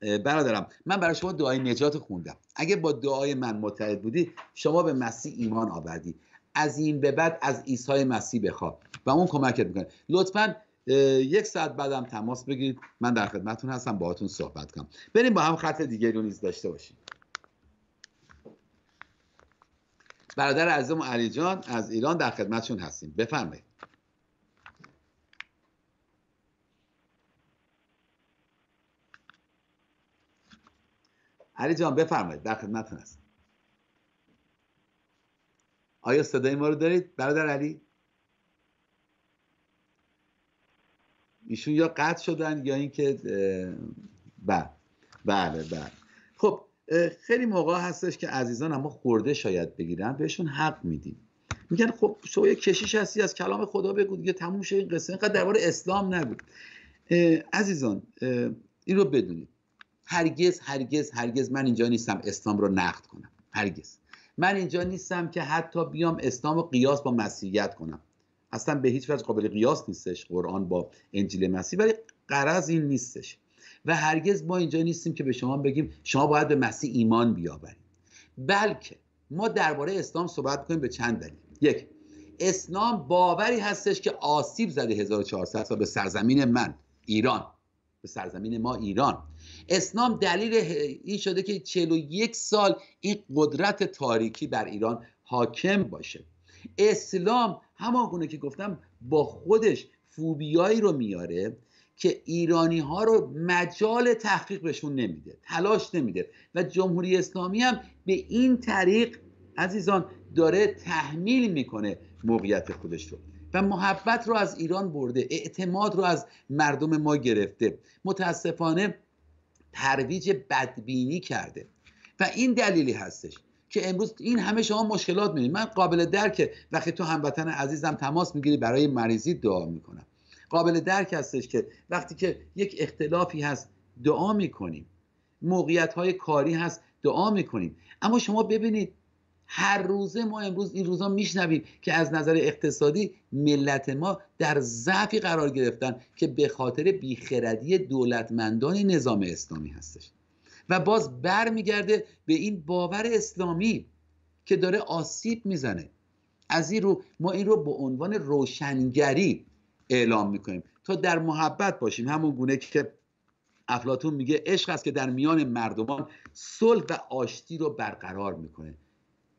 برادرم من برای شما دعای نجات خوندم. اگه با دعای من متحد بودی شما به مسیح ایمان آوردی. از این به بعد از عیسی مسیح بخواب. و اون کمکت می‌کنه. لطفا یک ساعت بعدم تماس بگیرید. من در خدمتتون هستم باهاتون صحبت کنم. بریم با هم خط دیگه رو نیز داشته باشیم. برادر عزیزم علی جان از ایران در خدمتشون هستیم. بفرمایید. علی جان بفرمایید. در خدمتتون هستم. آیا صدای ما رو دارید؟ برادر علی؟ ایشون یا قطع شدن یا اینکه بله بله بله. خب خیلی موقع هستش که عزیزان اما خورده شاید بگیرن بهشون حق میدیم. میگن خب شما یه کشیش هستی از کلام خدا بگو دیگه تموم شه این قصه. اینقدر درباره اسلام نگو. عزیزان این رو بدونید. هرگز هرگز هرگز من اینجا نیستم اسلام رو نقد کنم. هرگز. من اینجا نیستم که حتی بیام اسلام رو قیاس با مسیحیت کنم. اصلا به هیچ وجه قابل قیاس نیستش قرآن با انجیل مسیح ولی قرض این نیستش. و هرگز ما اینجا نیستیم که به شما بگیم شما باید به مسیح ایمان بیاورید. بلکه ما درباره اسلام صحبت کنیم به چند دلیل. یک اسلام باوری هستش که آسیب زده 1400 سال به سرزمین من ایران. به سرزمین ما ایران. اسلام دلیل این شده که 41 سال این قدرت تاریکی بر ایران حاکم باشه. اسلام همانگونه که گفتم با خودش فوبیایی رو میاره که ایرانی ها رو مجال تحقیق بهشون نمیده تلاش نمیده و جمهوری اسلامی هم به این طریق عزیزان داره تحمیل می‌کنه موقعیت خودش رو. و محبت رو از ایران برده اعتماد رو از مردم ما گرفته. متاسفانه ترویج بدبینی کرده. و این دلیلی هستش که امروز این همه شما مشکلات می‌بینید. من قابل درکه وقتی تو هموطن عزیزم تماس می‌گیری برای مریضی دعا می‌کنم. قابل درک هستش که وقتی که یک اختلافی هست دعا می‌کنیم. موقعیت های کاری هست دعا می‌کنیم. اما شما ببینید هر روزه ما امروز این روزا میشنویم که از نظر اقتصادی ملت ما در ضعفی قرار گرفتن که به خاطر بیخردی دولتمندان نظام اسلامی هستش. و باز برمیگرده به این باور اسلامی که داره آسیب می‌زنه. از این رو ما این رو به عنوان روشنگری اعلام می‌کنیم. تا در محبت باشیم. همون گونه که افلاتون میگه عشق است که در میان مردمان صلح و آشتی رو برقرار می‌کنه.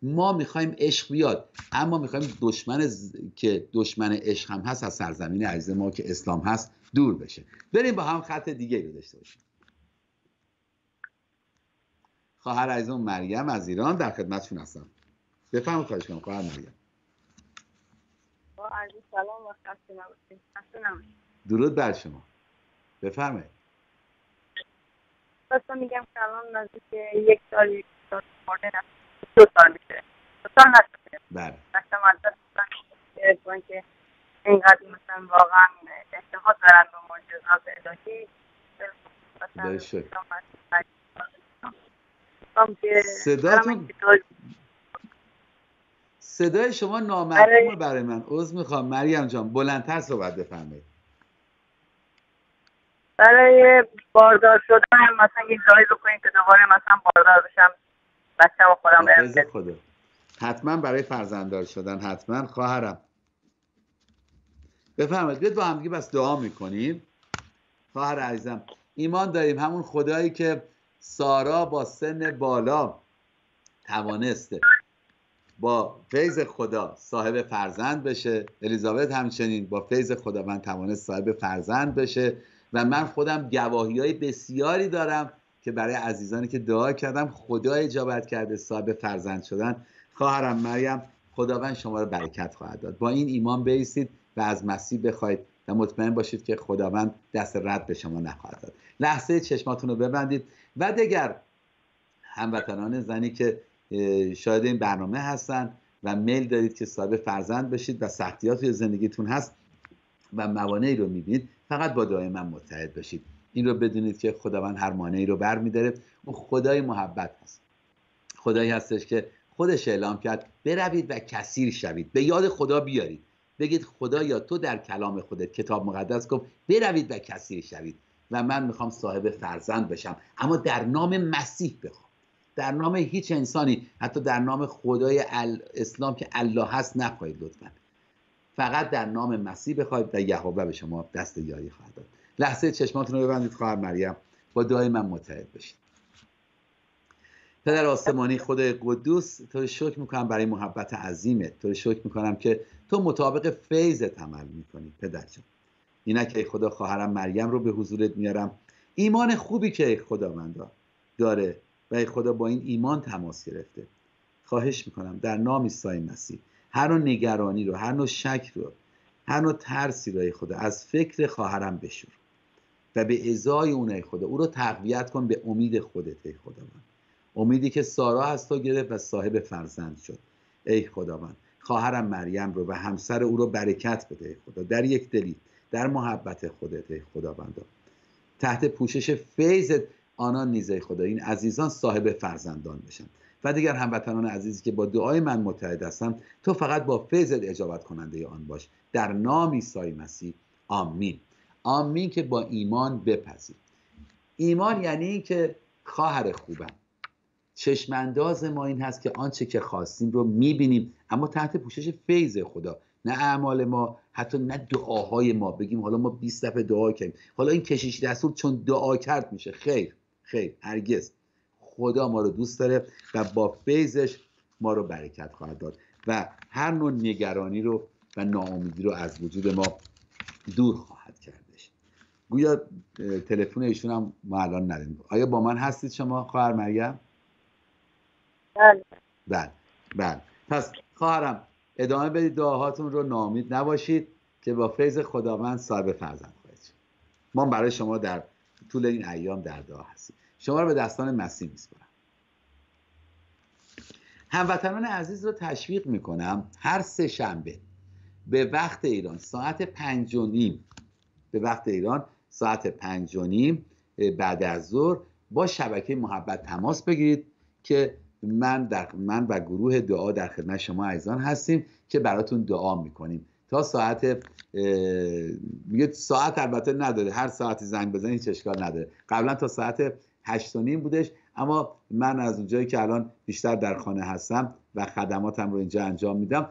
ما می‌خوایم عشق بیاد اما می‌خوایم دشمن که دشمن عشق هم هست از سرزمین عزیز ما که اسلام هست دور بشه. بریم با هم خط دیگه رو داشته باشیم. خواهر عزیزم مریم از ایران در خدمتشون هستم. بفرمایید خواهش کنم خواهر مریم. سلام و خسته درود بر شما. بفرمایید. راستا میگم که الان نزدیک یک سال یک سال خورده دو سال میشه. دو سال نشده. بله. دست که اینقدر مثلا واقعا اعتقاد دارن به معجزات الهی صداتون صدای شما نامفهومه برای من. عذر می‌خوام. مریم جان بلندتر صحبت بفرمایید. برای باردار شدن مثلا یه جایی بکنید که دوباره مثلا باردار بشم. بچه و خودم خدا. حتما برای فرزنددار شدن حتما خواهرم. بفرمایید بیاد با همگی بس دعا می‌کنیم. خواهر عزیزم ایمان داریم همون خدایی که سارا با سن بالا توانسته با فیض خدا صاحب فرزند بشه. الیزابت همچنین با فیض خدا من توانست صاحب فرزند بشه و من خودم گواهی های بسیاری دارم که برای عزیزانی که دعا کردم خدا اجابت کرده صاحب فرزند شدن. خواهرم مریم خداوند شما رو برکت خواهد داد. با این ایمان بیستید و از مسیح بخواید و مطمئن باشید که خداوند دست رد به شما نخواهد داد. لحظه چشماتون رو ببندید. و دیگر هموطنان زنی که شاید این برنامه هستن و میل دارید که صاحب فرزند بشید و سختیات توی زندگیتون هست و موانعی رو می‌بینید فقط با دعای من متحد باشید این رو بدونید که خداوند هر مانعی رو بر میداره اون خدای محبت هست خدایی هستش که خودش اعلام کرد بروید و کثیر شوید. به یاد خدا بیارید. بگید خدایا تو در کلام خودت کتاب مقدس گفت بروید و کثیر شوید. و من می‌خوام صاحب فرزند بشم. اما در نام مسیح بخوام. در نام هیچ انسانی حتی در نام خدای اسلام که الله هست نخواهید لطفا. فقط در نام مسیح بخواید و یهوه به شما دست یاری خواهد داد. لحظه چشماتون رو ببندید خواهر مریم. با دعای من متحد بشید. پدر آسمانی خود قدوس تو شکر می‌کنم برای محبت عظیمت. تو شکر می‌کنم که تو مطابق فیضت عمل می‌کنی پدر جان. اینا که خدا خواهرم مریم رو به حضورت میارم. ایمان خوبی که خداوند داره و ای خدا با این ایمان تماس گرفته. خواهش می‌کنم در نام عیسی مسیح هر نوع نگرانی رو هر نوع شک رو هر نوع ترسی رو ای خدا از فکر خواهرم بشور. و به ازای اون ای خدا او رو تقویت کن به امید خودت ای خداوند. امیدی که سارا از تو گرفت و صاحب فرزند شد. ای خداوند خواهرم مریم رو و همسر او رو برکت بده ای خدا در یک دلی در محبت خودت ای خداوند. تحت پوشش فیضت آنان نیزه خدا این عزیزان صاحب فرزندان بشن. و دیگر هموطنان عزیزی که با دعای من متحد هستن تو فقط با فیضت اجابت کننده آن باش. در نام عیسی مسیح. آمین. آمین که با ایمان بپذیر. ایمان یعنی اینکه خواهر خوبم. چشمانداز ما این هست که آنچه که خواستیم رو می‌بینیم اما تحت پوشش فیض خدا. نه اعمال ما حتی نه دعاهای ما. بگیم حالا ما 20 دفعه دعا کردیم. حالا این کشیش رسول چون دعا کرد میشه. خیر خیر. هرگز. خدا ما رو دوست داره و با فیضش ما رو برکت خواهد داد و هر نوع نگرانی رو و ناامیدی رو از وجود ما دور خواهد کردش گویا تلفن ایشون هم ما الان نداریم. آیا با من هستید شما خواهر مریم؟ بله. بله بله. پس خواهرم ادامه بدید دعاهاتون رو نامید نباشید که با فیض خداوند صاحب فرزند خواهید شد. ما برای شما در طول این ایام در دعا هستیم. شما رو به دستان مسیح میسپارم. هموطنان عزیز رو تشویق می‌کنم هر سه شنبه به وقت ایران ساعت پنج و نیم به وقت ایران ساعت پنج و نیم بعد از ظهر با شبکه محبت تماس بگیرید که من, در من و گروه دعا در خدمت شما عزیزان هستیم که براتون دعا می‌کنیم. تا ساعت میگه ساعت البته نداره. هر ساعتی زنگ بزنید هیچ اشکال نداره. قبلا تا ساعت هشت و نیم بودش. اما من از اونجایی که الان بیشتر در خانه هستم و خدماتم رو اینجا انجام میدم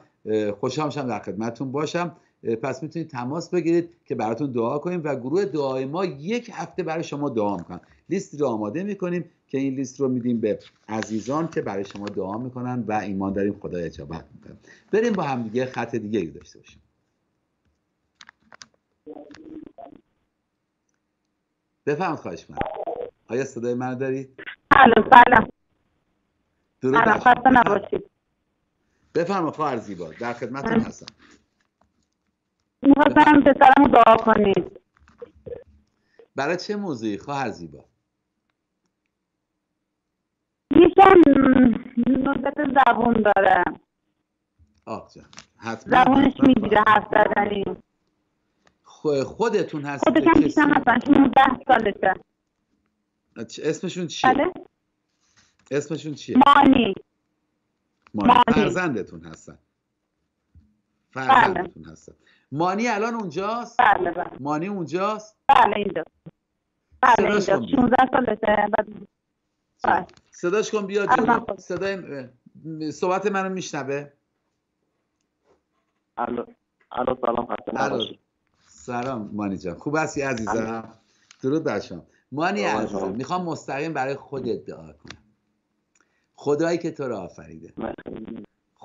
خوشحال شم در خدمتتون باشم. پس می‌تونید تماس بگیرید که براتون دعا کنیم و گروه دعای ما یک هفته برای شما دعا می‌کنن. لیستی رو آماده می‌کنیم که این لیست رو میدیم به عزیزان که برای شما دعا می‌کنن و ایمان داریم خدا اجابت می‌کنه. بریم با هم دیگه خط دیگه داشته باشیم. بفهمید خواهش من آیا صدای من دارید؟ بله بله. درود بله نباشید. بفرما خواهر زیبا. در خدمتتون هستم. می‌خواستم پسرمو دعا کنید برای چه موضوعی خواهر زیبا؟ یکم نقطه زبون داره. آه جان حتما. زبانش می‌گیره حرف زدنی خودتون هست خودش هم بیشتر هستن 16 سالشه. اسمشون چیه؟ بله؟ اسمشون چیه؟ مانی. مانی, مانی. فرزندتون هستن. فرزندتون هستن. مانی الان اونجاست؟ بله بله مانی اونجاست؟ بله اینجا بله اینجا کن 16 سالشه بعد بله. صداش کن بیاد. صدای صحبت منو میشنوه الو الو سلام. نباشید. سلام مانی جان خوب هستی عزیزم درود بر شما مانی عزیزم. می‌خوام مستقیم برای خودت دعا کنم خدایی که تو رو آفریده.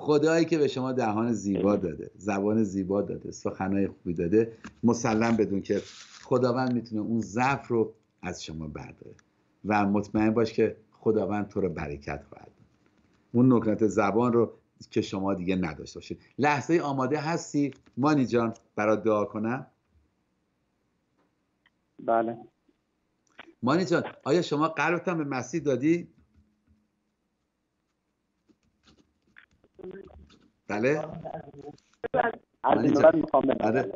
خدایی که به شما دهان زیبا داده زبان زیبا داده سخنهای خوبی داده. مسلم بدون که خداوند می‌تونه اون ضعف رو از شما برداره. و مطمئن باش که خداوند تو رو برکت خواهد داد. اون نکات زبان رو که شما دیگه نداشته باشید. لحظه آماده هستی؟ مانی جان برات دعا کنم. بله. مانی جان آیا شما قلبت هم به مسیح دادی؟ بله؟ می‌خوام بدم. آره.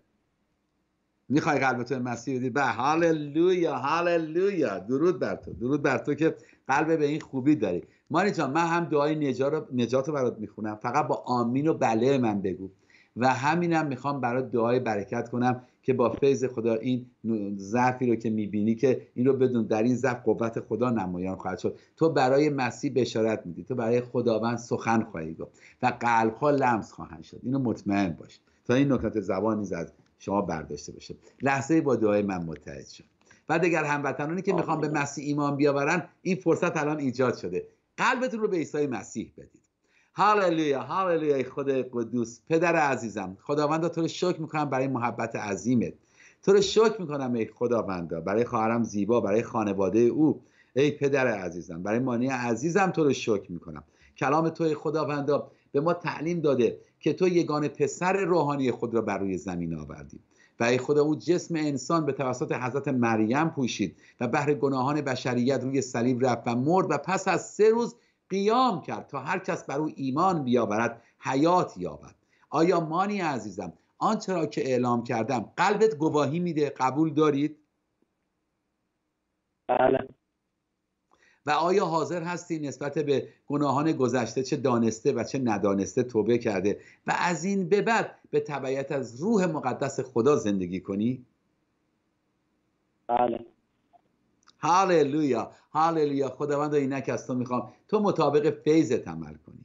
می‌خوای قلبتو به مسیح بدی؟ به هاللویا هاللویا. درود بر تو درود بر تو که قلب به این خوبی داری. مانی جان من هم دعای نجات رو, نجات رو برات می‌خونم. فقط با آمین و بله من بگو. و همینم می‌خوام برات دعای برکت کنم. که با فیض خدا این ضعفی رو که می‌بینی که این رو بدون در این ضعف قوت خدا نمایان خواهد شد. تو برای مسیح بشارت میدی. تو برای خداوند سخن خواهی گفت و قلب ها لمس خواهند شد. اینو مطمئن باش. تا این نکات زبان نیز از شما برداشته بشه. لحظه با دعای من متحد شد بعد اگر هموطنانی که می‌خوان به مسیح ایمان بیاورن این فرصت الان ایجاد شده. قلبتون رو به عیسی مسیح بدید. هاللویا هاللویا ای خدای قدوس. پدر عزیزم خداوندا تو رو شکر می‌کنم برای محبت عظیمت. تو رو شکر می‌کنم ای خداوندا برای خواهرم زیبا برای خانواده او. ای پدر عزیزم برای مانی عزیزم تو رو شکر می‌کنم. کلام تو ای خداوندا به ما تعلیم داده که تو یگان پسر روحانی خود را بر روی زمین آوردی. و ای خدا او جسم انسان به توسط حضرت مریم پوشید و بهر گناهان بشریت روی صلیب رفت و مرد و پس از سه روز قیام کرد تا هر کس بر او ایمان بیاورد حیات یابد. آیا مانی عزیزم آنچه را که اعلام کردم قلبت گواهی میده؟ قبول دارید؟ بله. و آیا حاضر هستی نسبت به گناهان گذشته چه دانسته و چه ندانسته توبه کرده و از این به بعد به تبعیت از روح مقدس خدا زندگی کنی؟ بله. هاللویا هاللویا. خداوند اینک از تو می‌خوام. تو مطابق فیضت عمل کنی.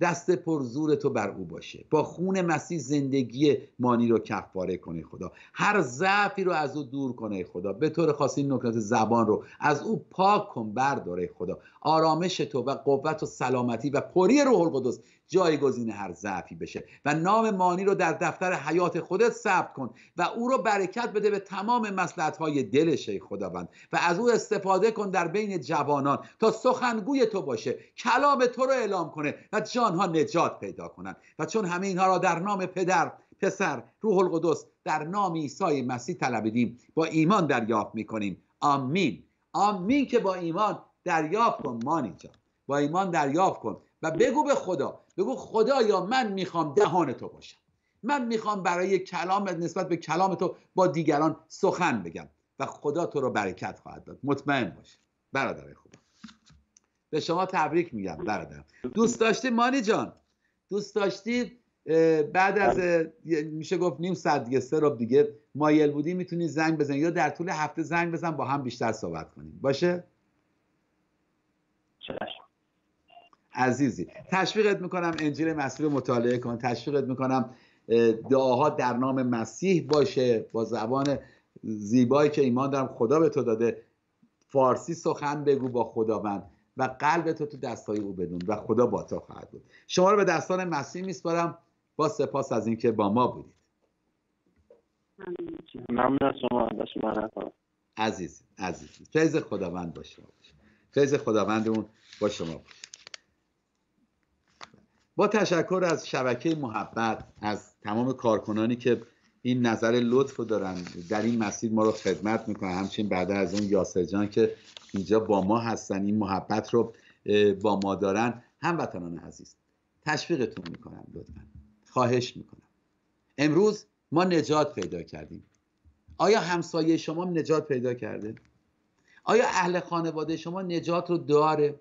دست پرزور تو بر او باشه. با خون مسیح زندگی مانی رو کفاره کنه خدا. هر ضعفی رو از او دور کنه خدا. به طور خاص این نکات زبان رو از او پاک کن برداره خدا. آرامش تو و قوت و سلامتی و پری روح القدس جایگزین هر ضعفی بشه و نام مانی رو در دفتر حیات خودت ثبت کن و او رو برکت بده به تمام مسلحت های دلش ای خداوند و از او استفاده کن در بین جوانان تا سخنگوی تو باشه کلام تو رو اعلام کنه و جانها نجات پیدا کنند و چون همه اینها را در نام پدر پسر روح القدس در نام عیسی مسیح طلبیدیم با ایمان دریافت می‌کنیم. آمین. آمین که با ایمان دریافت کن مانی جان. با ایمان دریافت کن. و بگو به خدا بگو خدایا من می‌خوام دهان تو باشم. من می‌خوام برای کلام نسبت به کلام تو با دیگران سخن بگم و خدا تو رو برکت خواهد داد. مطمئن باش. برادر خوب به شما تبریک میگم برادر دوست داشتی مانی جان؟ دوست داشتی؟ بعد از میشه گفت نیم ساعت دیگه سه رب دیگه مایل بودی می‌تونی زنگ بزن یا در طول هفته زنگ بزن با هم بیشتر صحبت کنیم. باشه؟ چشم. عزیزی. تشویقت می‌کنم انجیل مسیح رو مطالعه کن. تشویقت می‌کنم دعاها در نام مسیح باشه. با زبان زیبایی که ایمان دارم خدا به تو داده. فارسی سخن بگو با خداوند و قلب تو تو دستای او بدون و خدا با تو خواهد بود. شما رو به دستان مسیح میسپارم. با سپاس از اینکه با ما بودید. ممنون از شما عزیز عزیز. فیض خداوند با شما باشه. فیض خداوندمون با شما باشه. با تشکر از شبکه محبت از تمام کارکنانی که این نظر لطف رو دارن در این مسیر ما رو خدمت می‌کنن. همچنین بعد از اون یاسر جان که اینجا با ما هستن این محبت رو با ما دارن. هموطنان عزیز تشویقتون می‌کنم لطفا. خواهش می‌کنم. امروز ما نجات پیدا کردیم. آیا همسایه شما نجات پیدا کرده؟ آیا اهل خانواده شما نجات رو داره؟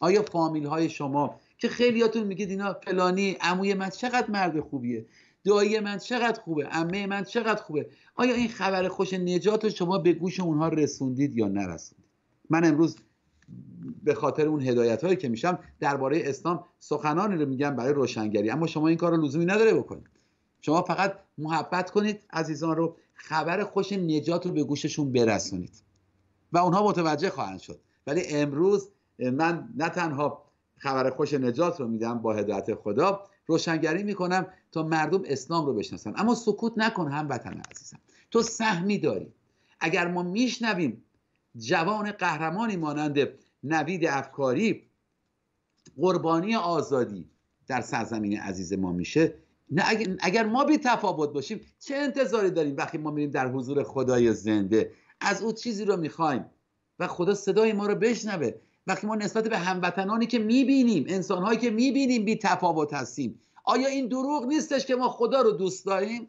آیا فامیل های شما که خیلیاتون میگید اینا فلانی عموی من چقدر مرد خوبیه؟ دایی من چقدر خوبه؟ عمه من چقدر خوبه؟ آیا این خبر خوش نجات رو شما به گوش اونها رسوندید یا نرسوندید؟ من امروز به خاطر اون هدایت هایی که میشم درباره اسلام سخنانی رو میگم برای روشنگری. اما شما این کار رو لزومی نداره بکنید. شما فقط محبت کنید عزیزان رو خبر خوش نجات رو به گوششون برسونید. و اونها متوجه خواهند شد. ولی امروز من نه تنها خبر خوش نجات رو میدم با هدایت خدا. روشنگری می‌کنم تا مردم اسلام رو بشناسن. اما سکوت نکن هم وطن عزیزم. تو سهمی داری. اگر ما میشنویم جوان قهرمانی مانند نوید افکاری قربانی آزادی در سرزمین عزیز ما میشه نه اگر, ما بی تفاوت باشیم چه انتظاری داریم وقتی ما میریم در حضور خدای زنده؟ از او چیزی رو می‌خوایم و خدا صدای ما رو بشنوه. وقتی ما نسبت به هموطنانی که می‌بینیم انسانهایی که می‌بینیم بی تفاوت هستیم آیا این دروغ نیستش که ما خدا رو دوست داریم؟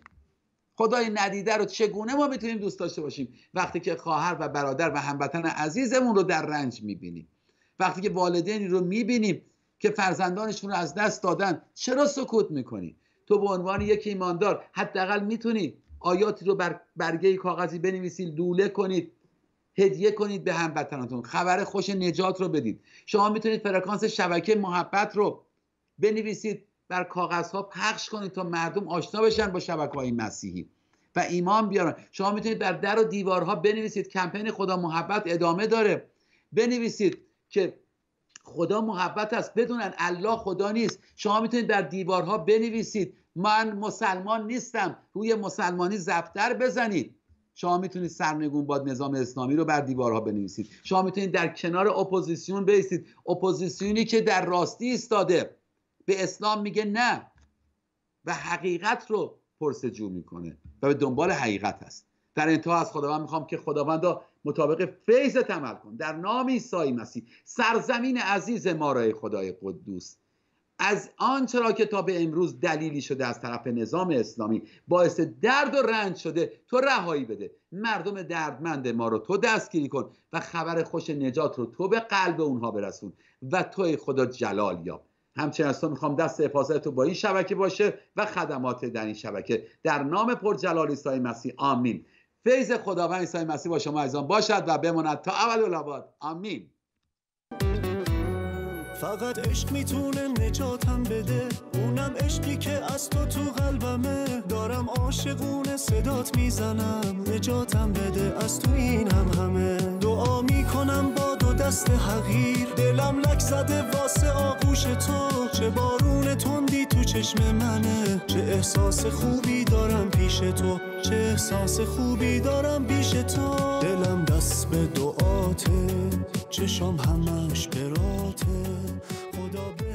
خدای ندیده رو چگونه ما می‌تونیم دوست داشته باشیم؟ وقتی که خواهر و برادر و هموطن عزیزمون رو در رنج می‌بینیم. وقتی که والدینی رو می‌بینیم که فرزندانشون رو از دست دادن چرا سکوت می‌کنی؟ تو به عنوان یک ایماندار حداقل می‌تونی آیاتی رو بر برگه کاغذی بنویسید دوله کنید هدیه کنید به هموطناتون. خبر خوش نجات رو بدید. شما می‌تونید فرکانس شبکه محبت رو بنویسید بر کاغذ ها پخش کنید تا مردم آشنا بشن با شبکه های مسیحی. و ایمان بیارن. شما می‌تونید بر در و دیوارها بنویسید. کمپین خدا محبت ادامه داره. بنویسید که خدا محبت است. بدونن الله خدا نیست. شما می‌تونید در دیوارها بنویسید. من مسلمان نیستم. روی مسلمانی ضربدر بزنید. شما می‌تونید سرنگون باد نظام اسلامی رو بر دیوارها بنویسید. شما می‌تونید در کنار اپوزیسیون بیستید. اپوزیسیونی که در راستی ایستاده به اسلام میگه نه و حقیقت رو پرس‌وجو می‌کنه و به دنبال حقیقت هست. در انتها از خداوند می‌خوام که خداوندا مطابق فیض عمل کن. در نام عیسی مسیح سرزمین عزیز ما رای خدای قدوس از آنچه را که تا به امروز دلیلی شده از طرف نظام اسلامی باعث درد و رنج شده تو رهایی بده. مردم دردمند ما رو تو دستگیری کن و خبر خوش نجات رو تو به قلب اونها برسون و توی خدا جلال یاب. همچنین از تو می‌خوام دست حفاظت تو با این شبکه باشه و خدمات در این شبکه. در نام پرجلال عیسی مسیح آمین. فیض خداوند عیسی مسیح با شما عزیزان باشد و بماند تا اول الاباد آمین. فقط عشق می‌تونه نجاتم بده. اونم عشقی که از تو تو قلبمه. دارم عاشقونه صدات می‌زنم. نجاتم بده از تو این هم همه. دعا می‌کنم با دو دست حقیر. دلم لک زده واسه آغوش تو. چه بارون تندی تو چشم منه. چه احساس خوبی دارم پیش تو. چه احساس خوبی دارم پیش تو. دلم دست به دعاته. چشم همش براته خدا